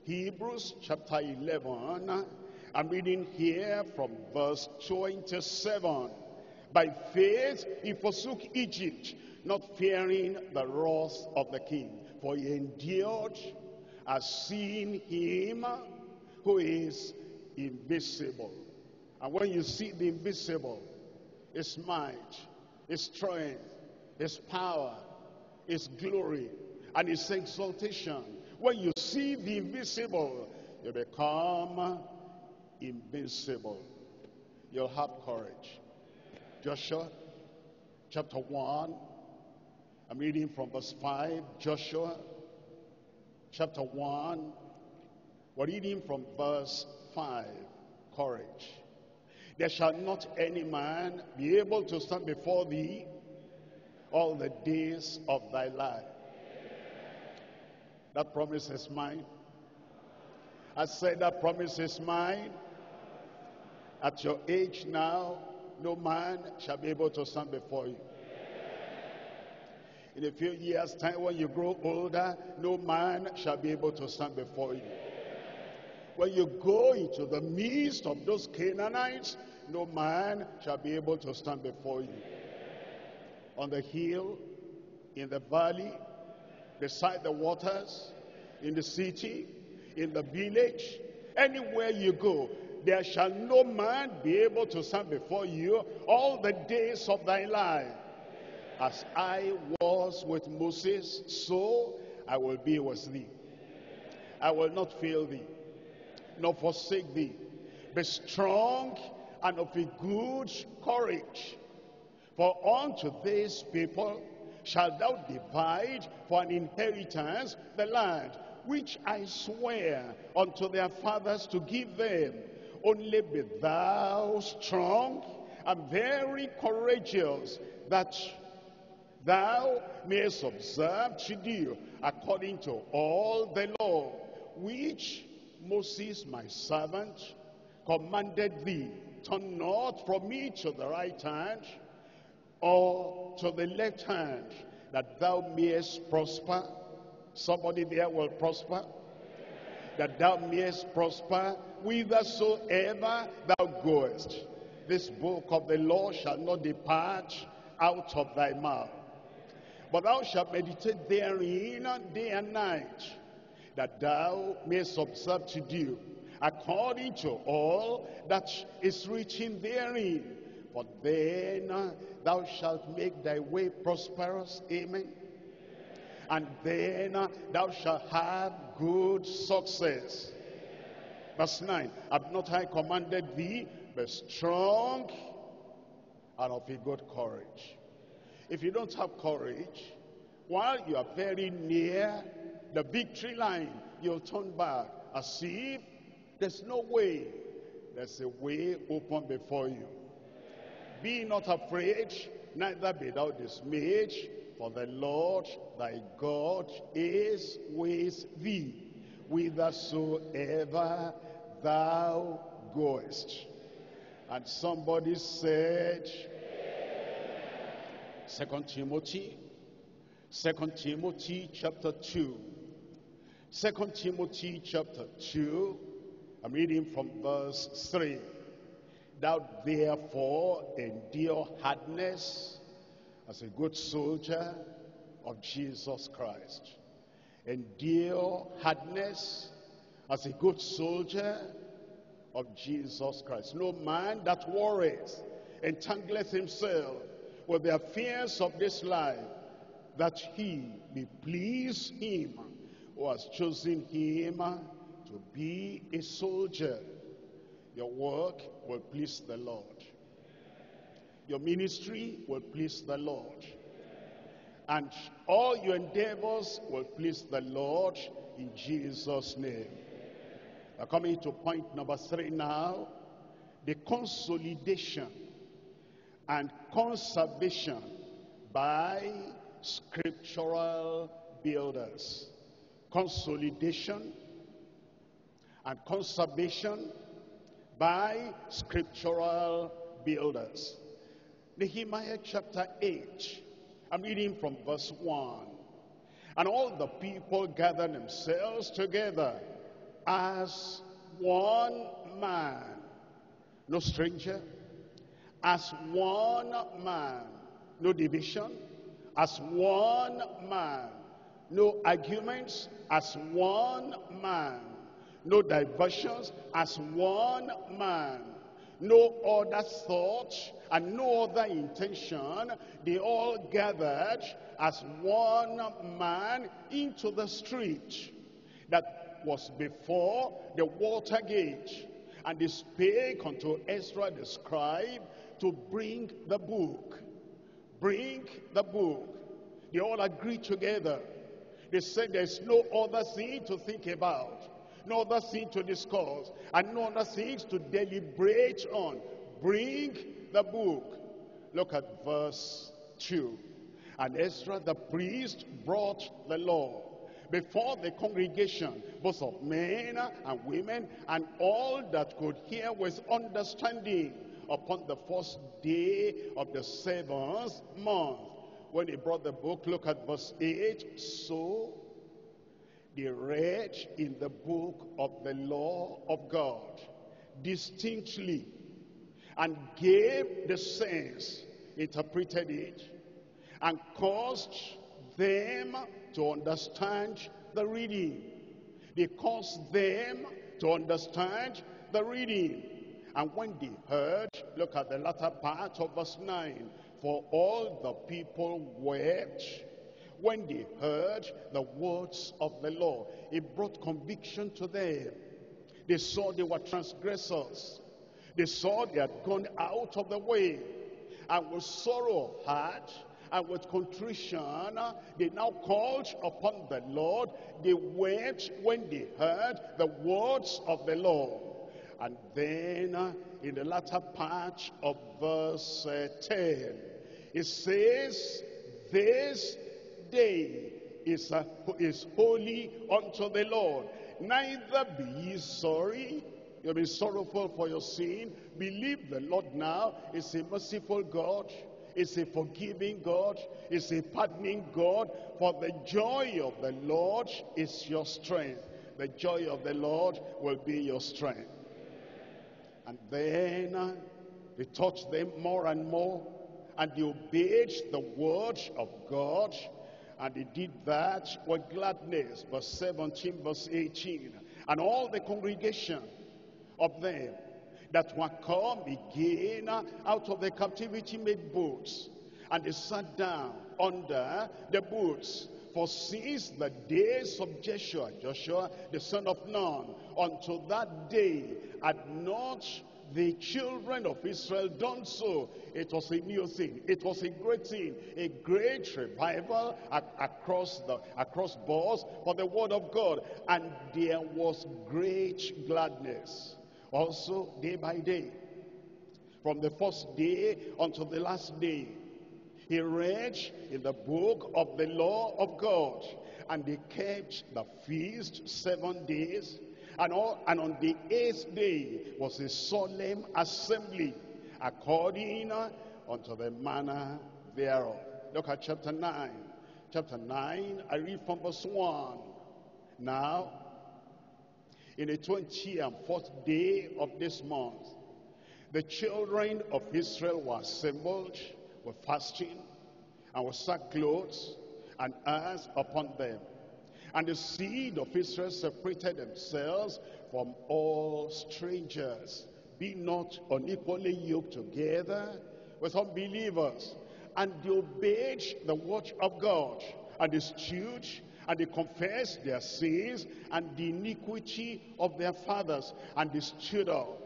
Hebrews chapter 11, I'm reading here from verse 27. By faith he forsook Egypt, not fearing the wrath of the king. For he endured as seeing him who is invisible. And when you see the invisible, his might, his strength, his power, his glory, and his exaltation. When you see the invisible, you become invincible. You'll have courage. Joshua chapter 1. I'm reading from verse 5. Joshua chapter 1. We're reading from verse 5. Courage. There shall not any man be able to stand before thee all the days of thy life. That promise is mine. I said that promise is mine. At your age now, no man shall be able to stand before you. In a few years' time, when you grow older, no man shall be able to stand before you. When you go into the midst of those Canaanites, no man shall be able to stand before you. On the hill, in the valley, beside the waters, in the city, in the village, anywhere you go, there shall no man be able to stand before you all the days of thy life. As I was with Moses, so I will be with thee. I will not fail thee, nor forsake thee. Be strong and of a good courage. For unto these people shalt thou divide for an inheritance the land which I swear unto their fathers to give them. Only be thou strong and very courageous, that thou mayest observe to do according to all the law which Moses my servant commanded thee. Turn not from me to the right hand or to the left hand, that thou mayest prosper. Somebody there will prosper. That thou mayest prosper whithersoever thou goest. This book of the law shall not depart out of thy mouth. But thou shalt meditate therein day and night, that thou mayest observe to do according to all that is written therein. For then uh, thou shalt make thy way prosperous. Amen. And then uh, thou shalt have good success. Verse 9, Have not I commanded thee, be strong and of a good courage. If you don't have courage, while you are very near the victory line, you'll turn back as if there's no way. There's a way open before you. Be not afraid, neither be thou dismayed, for the Lord thy God is with thee, whithersoever thou goest. And somebody said, Second Timothy, Second Timothy chapter 2. Second Timothy chapter 2, I'm reading from verse 3. Thou therefore endure hardness as a good soldier of Jesus Christ. Endure hardness as a good soldier of Jesus Christ. No man that worries entangleth himself with the affairs of this life, that he may please him who has chosen him to be a soldier. Your work will please the Lord. Your ministry will please the Lord. And all your endeavors will please the Lord in Jesus' name. We're coming to point number three now. The consolidation and conservation by scriptural builders. Consolidation and conservation by scriptural builders. Nehemiah chapter 8, I'm reading from verse 1. And all the people gathered themselves together as one man, no stranger, as one man, no division, as one man, no arguments, as one man, no diversions, as one man, no other thought and no other intention. They all gathered as one man into the street that was before the water gate. And they spake unto Ezra the scribe to bring the book. Bring the book. They all agreed together. They said there's no other thing to think about, no other thing to discuss, and no other things to deliberate on. Bring the book. Look at verse 2. And Ezra the priest brought the law before the congregation, both of men and women, and all that could hear with understanding upon the first day of the seventh month. When he brought the book, look at verse 8. So they read in the book of the law of God distinctly and gave the sense, interpreted it, and caused them to understand the reading. They caused them to understand the reading. And when they heard, look at the latter part of verse 9, for all the people wept when they heard the words of the Lord. It brought conviction to them. They saw they were transgressors. They saw they had gone out of the way. And with sorrow heart and with contrition, they now called upon the Lord. They wept when they heard the words of the Lord. And then in the latter part of verse uh, 10, it says, This day is, uh, is holy unto the Lord. Neither be ye sorry. You'll be sorrowful for your sin. Believe the Lord now is a merciful God. Is a forgiving God. Is a pardoning God. For the joy of the Lord is your strength. The joy of the Lord will be your strength. And then uh, they taught them more and more. And they obeyed the word of God and they did that with gladness. Verse 17, verse 18. And all the congregation of them that were come again out of the captivity made booths. And they sat down under the booths. For since the days of Joshua, Joshua the son of Nun, until that day had not the children of Israel done so. It was a new thing. It was a great thing. A great revival across the across boards for the word of God. And there was great gladness. Also, day by day. From the first day until the last day. He read in the book of the law of God. And they kept the feast seven days and, all, and on the eighth day was a solemn assembly according unto the manner thereof. Look at chapter 9. Chapter 9, I read from verse 1. Now, in the 24th day of this month, the children of Israel were assembled were fasting and were sackcloth and earth upon them. And the seed of Israel separated themselves from all strangers. Be not unequally yoked together with unbelievers. And they obeyed the word of God. And they stood and they confessed their sins and the iniquity of their fathers. And they stood up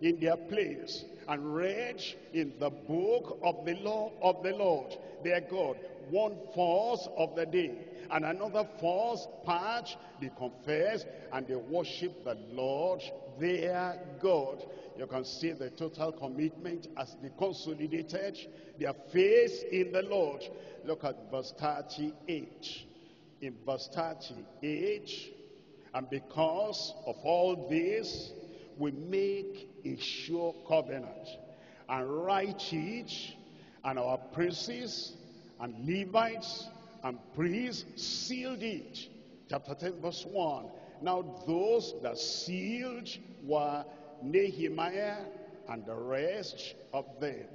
in their place and read in the book of the law of the Lord, their God, one fourth of the day and another false part, they confess and they worship the Lord their God. You can see the total commitment as they consolidated their faith in the Lord. Look at verse 38. In verse 38, and because of all this, we make a sure covenant and write it, and our princes and Levites and priests sealed it. Chapter 10 verse 1. Now those that sealed were Nehemiah and the rest of them.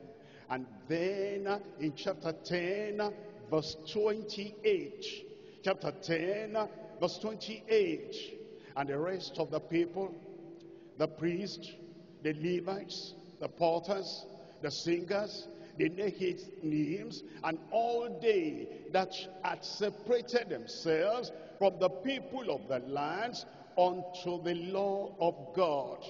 And then in chapter 10 verse 28. Chapter 10 verse 28. And the rest of the people, the priests, the Levites, the porters, the singers, the naked names and all they that had separated themselves from the people of the lands unto the law of God.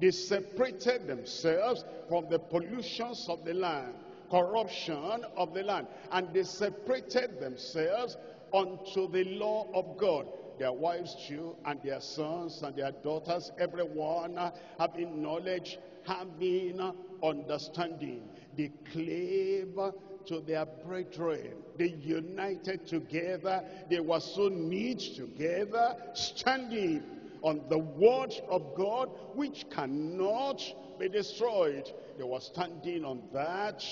They separated themselves from the pollutions of the land, corruption of the land, and they separated themselves unto the law of God their wives too, and their sons and their daughters, everyone having knowledge, having understanding. They clave to their brethren. They united together. They were so neat together, standing on the word of God, which cannot be destroyed. They were standing on that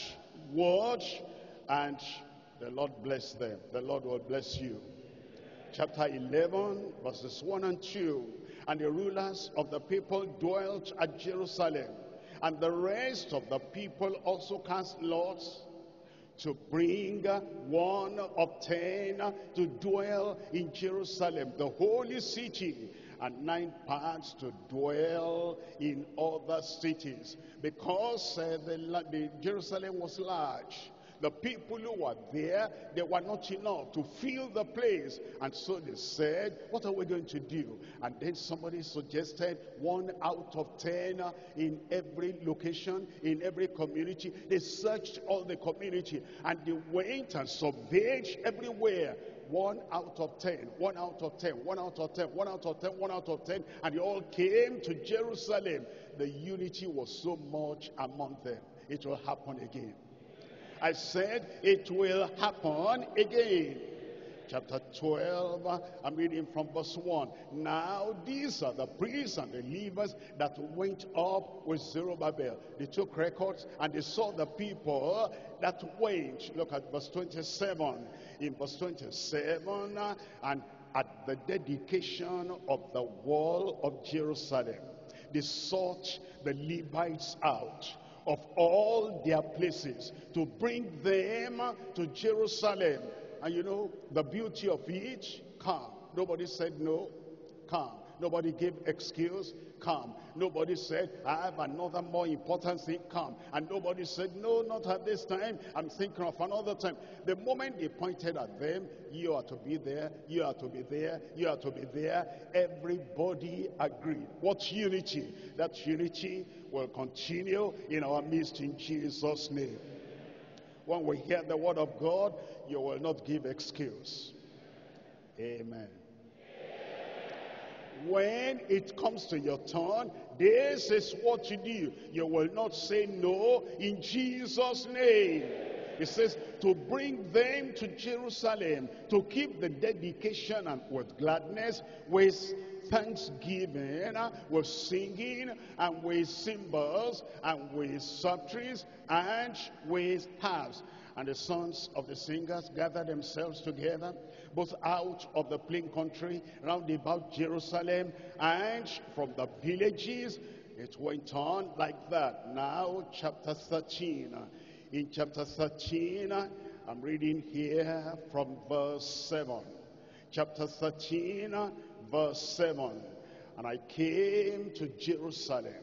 word, and the Lord bless them. The Lord will bless you. Chapter 11, verses 1 and 2. And the rulers of the people dwelt at Jerusalem and the rest of the people also cast lots to bring one of ten to dwell in Jerusalem, the holy city, and nine parts to dwell in other cities. Because uh, the, the Jerusalem was large, the people who were there, they were not enough to fill the place. And so they said, what are we going to do? And then somebody suggested one out of ten in every location, in every community. They searched all the community and they went and surveyed everywhere one out of ten, one out of ten, one out of ten, one out of ten, one out of ten, and they all came to Jerusalem. The unity was so much among them. It will happen again. I said it will happen again. Chapter 12, I'm reading from verse 1. Now these are the priests and the Levites that went up with Zerubbabel. They took records and they saw the people that went. Look at verse 27. In verse 27, and at the dedication of the wall of Jerusalem, they sought the Levites out of all their places to bring them to Jerusalem. And you know, the beauty of each, come. Nobody said no, come. Nobody gave excuse, come. Nobody said, I have another more important thing, come. And nobody said, no, not at this time. I'm thinking of another time. The moment they pointed at them, you are to be there, you are to be there, you are to be there. Everybody agreed. What unity? That unity will continue in our midst in Jesus' name. When we hear the word of God, you will not give excuse. Amen when it comes to your turn, this is what you do. You will not say no in Jesus' name. It says to bring them to Jerusalem, to keep the dedication and with gladness, with thanksgiving, with singing, and with cymbals, and with psalteries, and with harps. And the sons of the singers gathered themselves together both out of the plain country, round about Jerusalem, and from the villages. It went on like that. Now, chapter 13. In chapter 13, I'm reading here from verse 7. Chapter 13, verse 7. And I came to Jerusalem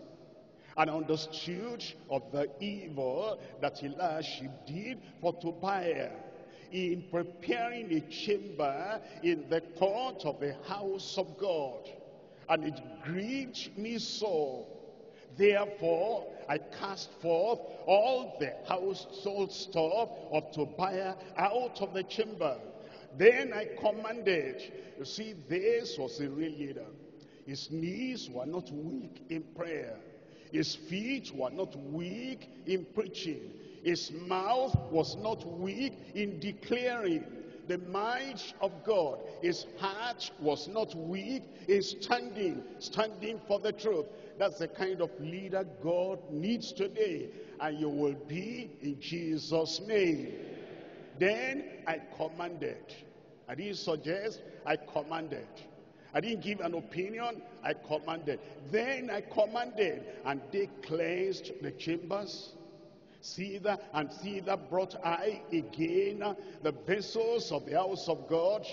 and understood of the evil that Eliashib did for Tobiah in preparing a chamber in the court of the house of God. And it grieved me so. Therefore, I cast forth all the household stuff of Tobiah out of the chamber. Then I commanded, you see, this was a real leader. His knees were not weak in prayer. His feet were not weak in preaching. His mouth was not weak in declaring the might of God. His heart was not weak in standing, standing for the truth. That's the kind of leader God needs today. And you will be in Jesus' name. Then I commanded. I didn't suggest, I commanded. I didn't give an opinion, I commanded. Then I commanded, and they cleansed the chambers, Thither and thither brought I again the vessels of the house of God,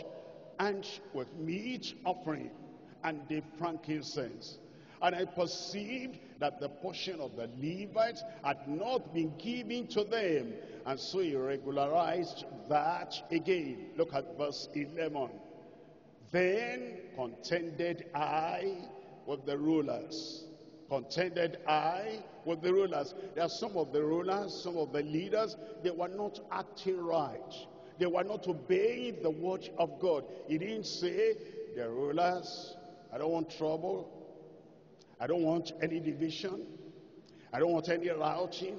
and with meat offering and the frankincense. And I perceived that the portion of the Levites had not been given to them. And so he regularized that again. Look at verse 11. Then contended I with the rulers contended I with the rulers. There are some of the rulers, some of the leaders, they were not acting right. They were not obeying the word of God. He didn't say, the rulers, I don't want trouble. I don't want any division. I don't want any routing.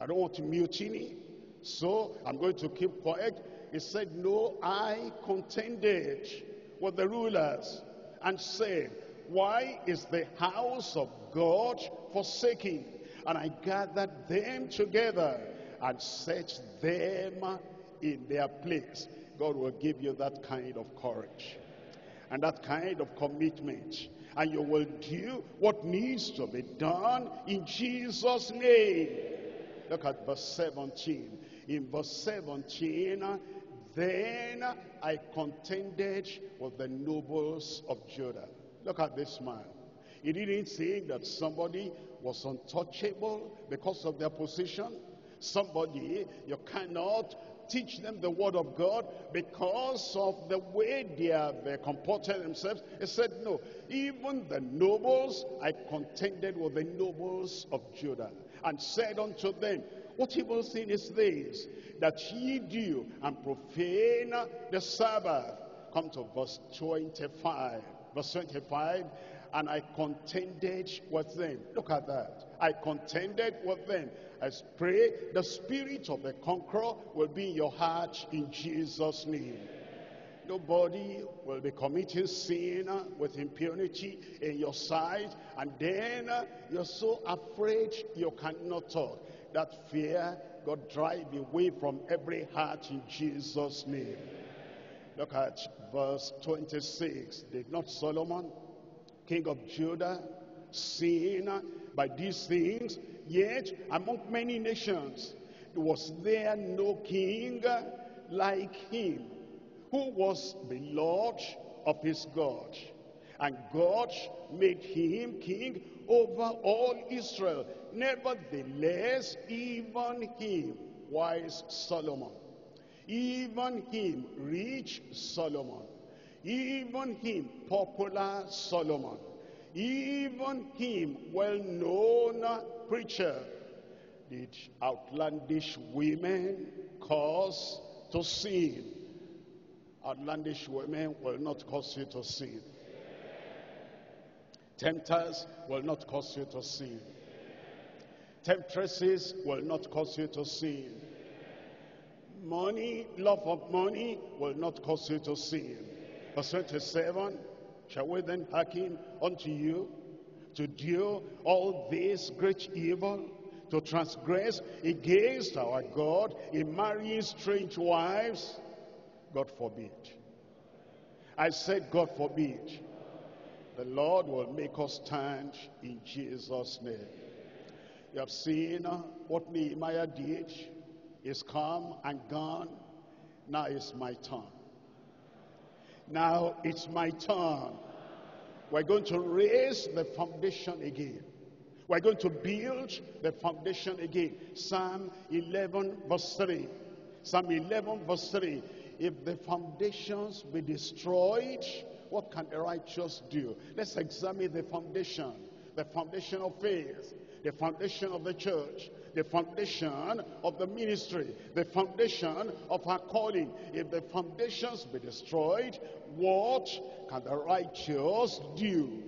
I don't want mutiny. So I'm going to keep quiet. He said, no, I contended with the rulers and said, why is the house of God forsaken? And I gathered them together and set them in their place. God will give you that kind of courage and that kind of commitment. And you will do what needs to be done in Jesus' name. Look at verse 17. In verse 17, then I contended with the nobles of Judah Look at this man. He didn't say that somebody was untouchable because of their position. Somebody, you cannot teach them the word of God because of the way they have uh, comported themselves. He said, no, even the nobles, I contended with the nobles of Judah and said unto them, what evil sin is this that ye do and profane the Sabbath? Come to verse 25. Verse 25, and I contended with them. Look at that. I contended with them. I pray the spirit of the conqueror will be in your heart in Jesus' name. Nobody will be committing sin uh, with impunity in your sight, and then uh, you're so afraid you cannot talk. That fear, God drive away from every heart in Jesus' name. Look at verse 26. Did not Solomon king of Judah, sin by these things, yet among many nations was there no king like him, who was Lord of his God. And God made him king over all Israel. Nevertheless, even him, wise Solomon, even him, rich Solomon, even him, popular Solomon. Even him, well-known preacher, did outlandish women cause to sin. Outlandish women will not cause you to sin. Tempters will not cause you to sin. Temptresses will not cause you to sin. Money, love of money will not cause you to sin. Verse 27, shall we then hearken unto you to do all this great evil, to transgress against our God in marrying strange wives? God forbid. I said, God forbid. The Lord will make us stand in Jesus' name. You have seen uh, what Nehemiah did. He's come and gone. Now it's my turn. Now it's my turn. We're going to raise the foundation again. We're going to build the foundation again. Psalm 11 verse 3. Psalm 11 verse 3. If the foundations be destroyed, what can the righteous do? Let's examine the foundation. The foundation of faith. The foundation of the church the foundation of the ministry, the foundation of our calling. If the foundations be destroyed, what can the righteous do?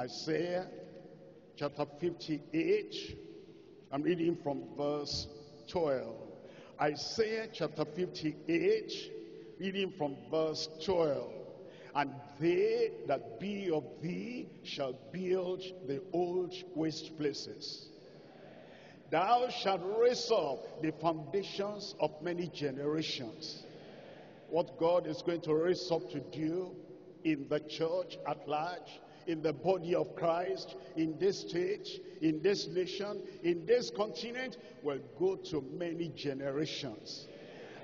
Isaiah chapter 58, I'm reading from verse 12. Isaiah chapter 58, reading from verse 12. And they that be of thee shall build the old waste places Thou shalt raise up the foundations of many generations. What God is going to raise up to do in the church at large, in the body of Christ, in this state, in this nation, in this continent, will go to many generations.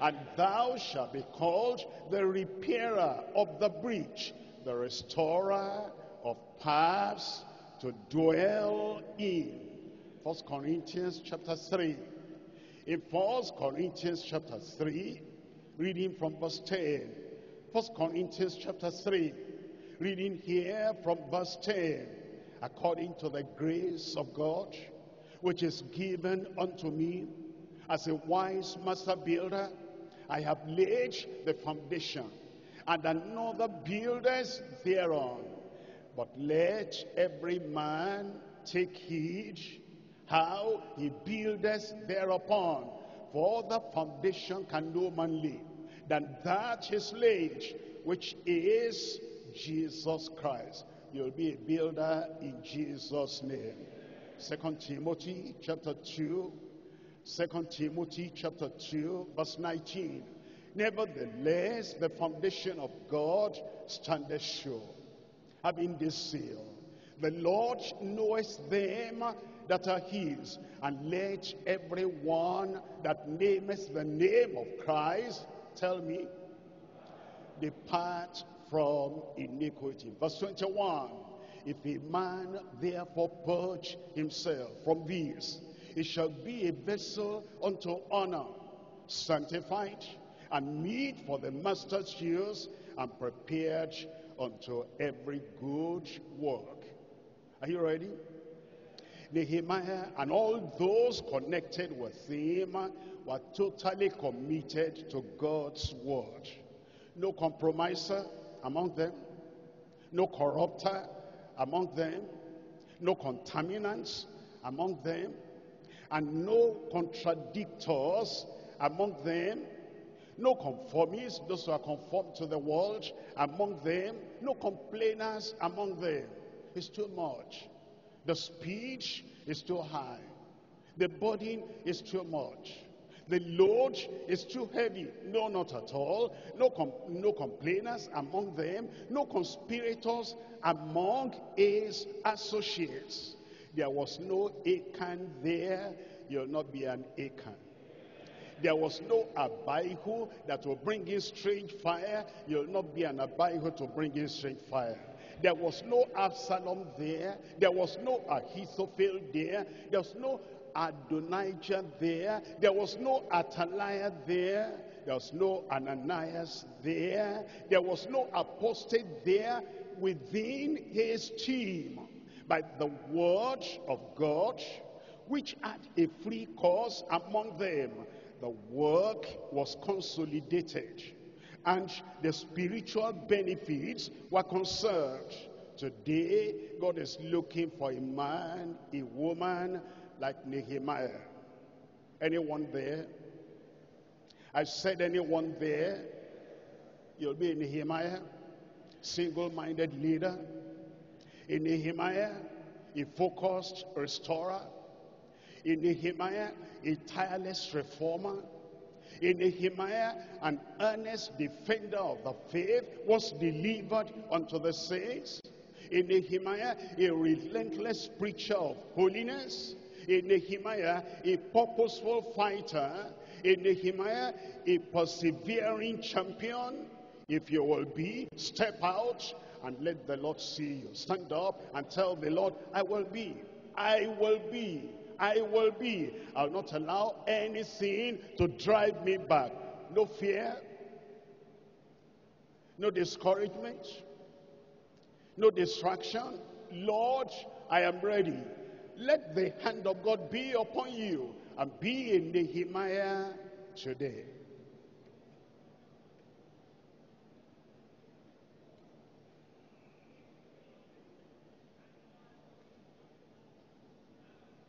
And thou shalt be called the repairer of the breach, the restorer of paths to dwell in. First Corinthians chapter 3. In First Corinthians chapter 3, reading from verse 10. First Corinthians chapter 3, reading here from verse 10. According to the grace of God, which is given unto me as a wise master builder, I have laid the foundation, and another builders thereon. But let every man take heed how he buildeth thereupon. For the foundation can no man lay than that is laid, which is Jesus Christ. You'll be a builder in Jesus' name. Second Timothy chapter 2. Second Timothy chapter 2, verse 19. Nevertheless, the foundation of God standeth sure, having this seal. The Lord knoweth them that are his. And let everyone that nameth the name of Christ, tell me, depart from iniquity. Verse 21, If a man therefore purge himself from these, he shall be a vessel unto honor, sanctified, and meet for the master's use, and prepared unto every good work. Are you ready? Nehemiah and all those connected with him were totally committed to God's word. No compromiser among them, no corrupter among them, no contaminants among them, and no contradictors among them, no conformists, those who are conformed to the world among them, no complainers among them. It's too much. The speed is too high. The burden is too much. The load is too heavy. No, not at all. No, com no complainers among them. No conspirators among his associates. There was no Achan there. You'll not be an Achan. There was no Abihu that will bring in strange fire. You'll not be an Abihu to bring in strange fire. There was no Absalom there. There was no Ahithophel there. There was no Adonijah there. There was no Athaliah there. There was no Ananias there. There was no apostate there within his team. By the word of God, which had a free course among them, the work was consolidated and the spiritual benefits were conserved. Today, God is looking for a man, a woman like Nehemiah. Anyone there? I said anyone there? You'll be a Nehemiah, single-minded leader. In Nehemiah, a focused restorer. In Nehemiah, a tireless reformer. In Nehemiah, an earnest defender of the faith was delivered unto the saints. In Nehemiah, a relentless preacher of holiness. In Nehemiah, a purposeful fighter. In Nehemiah, a persevering champion. If you will be, step out and let the Lord see you. Stand up and tell the Lord, I will be. I will be. I will be. I'll not allow anything to drive me back. No fear. No discouragement. No distraction. Lord, I am ready. Let the hand of God be upon you and be in Nehemiah today.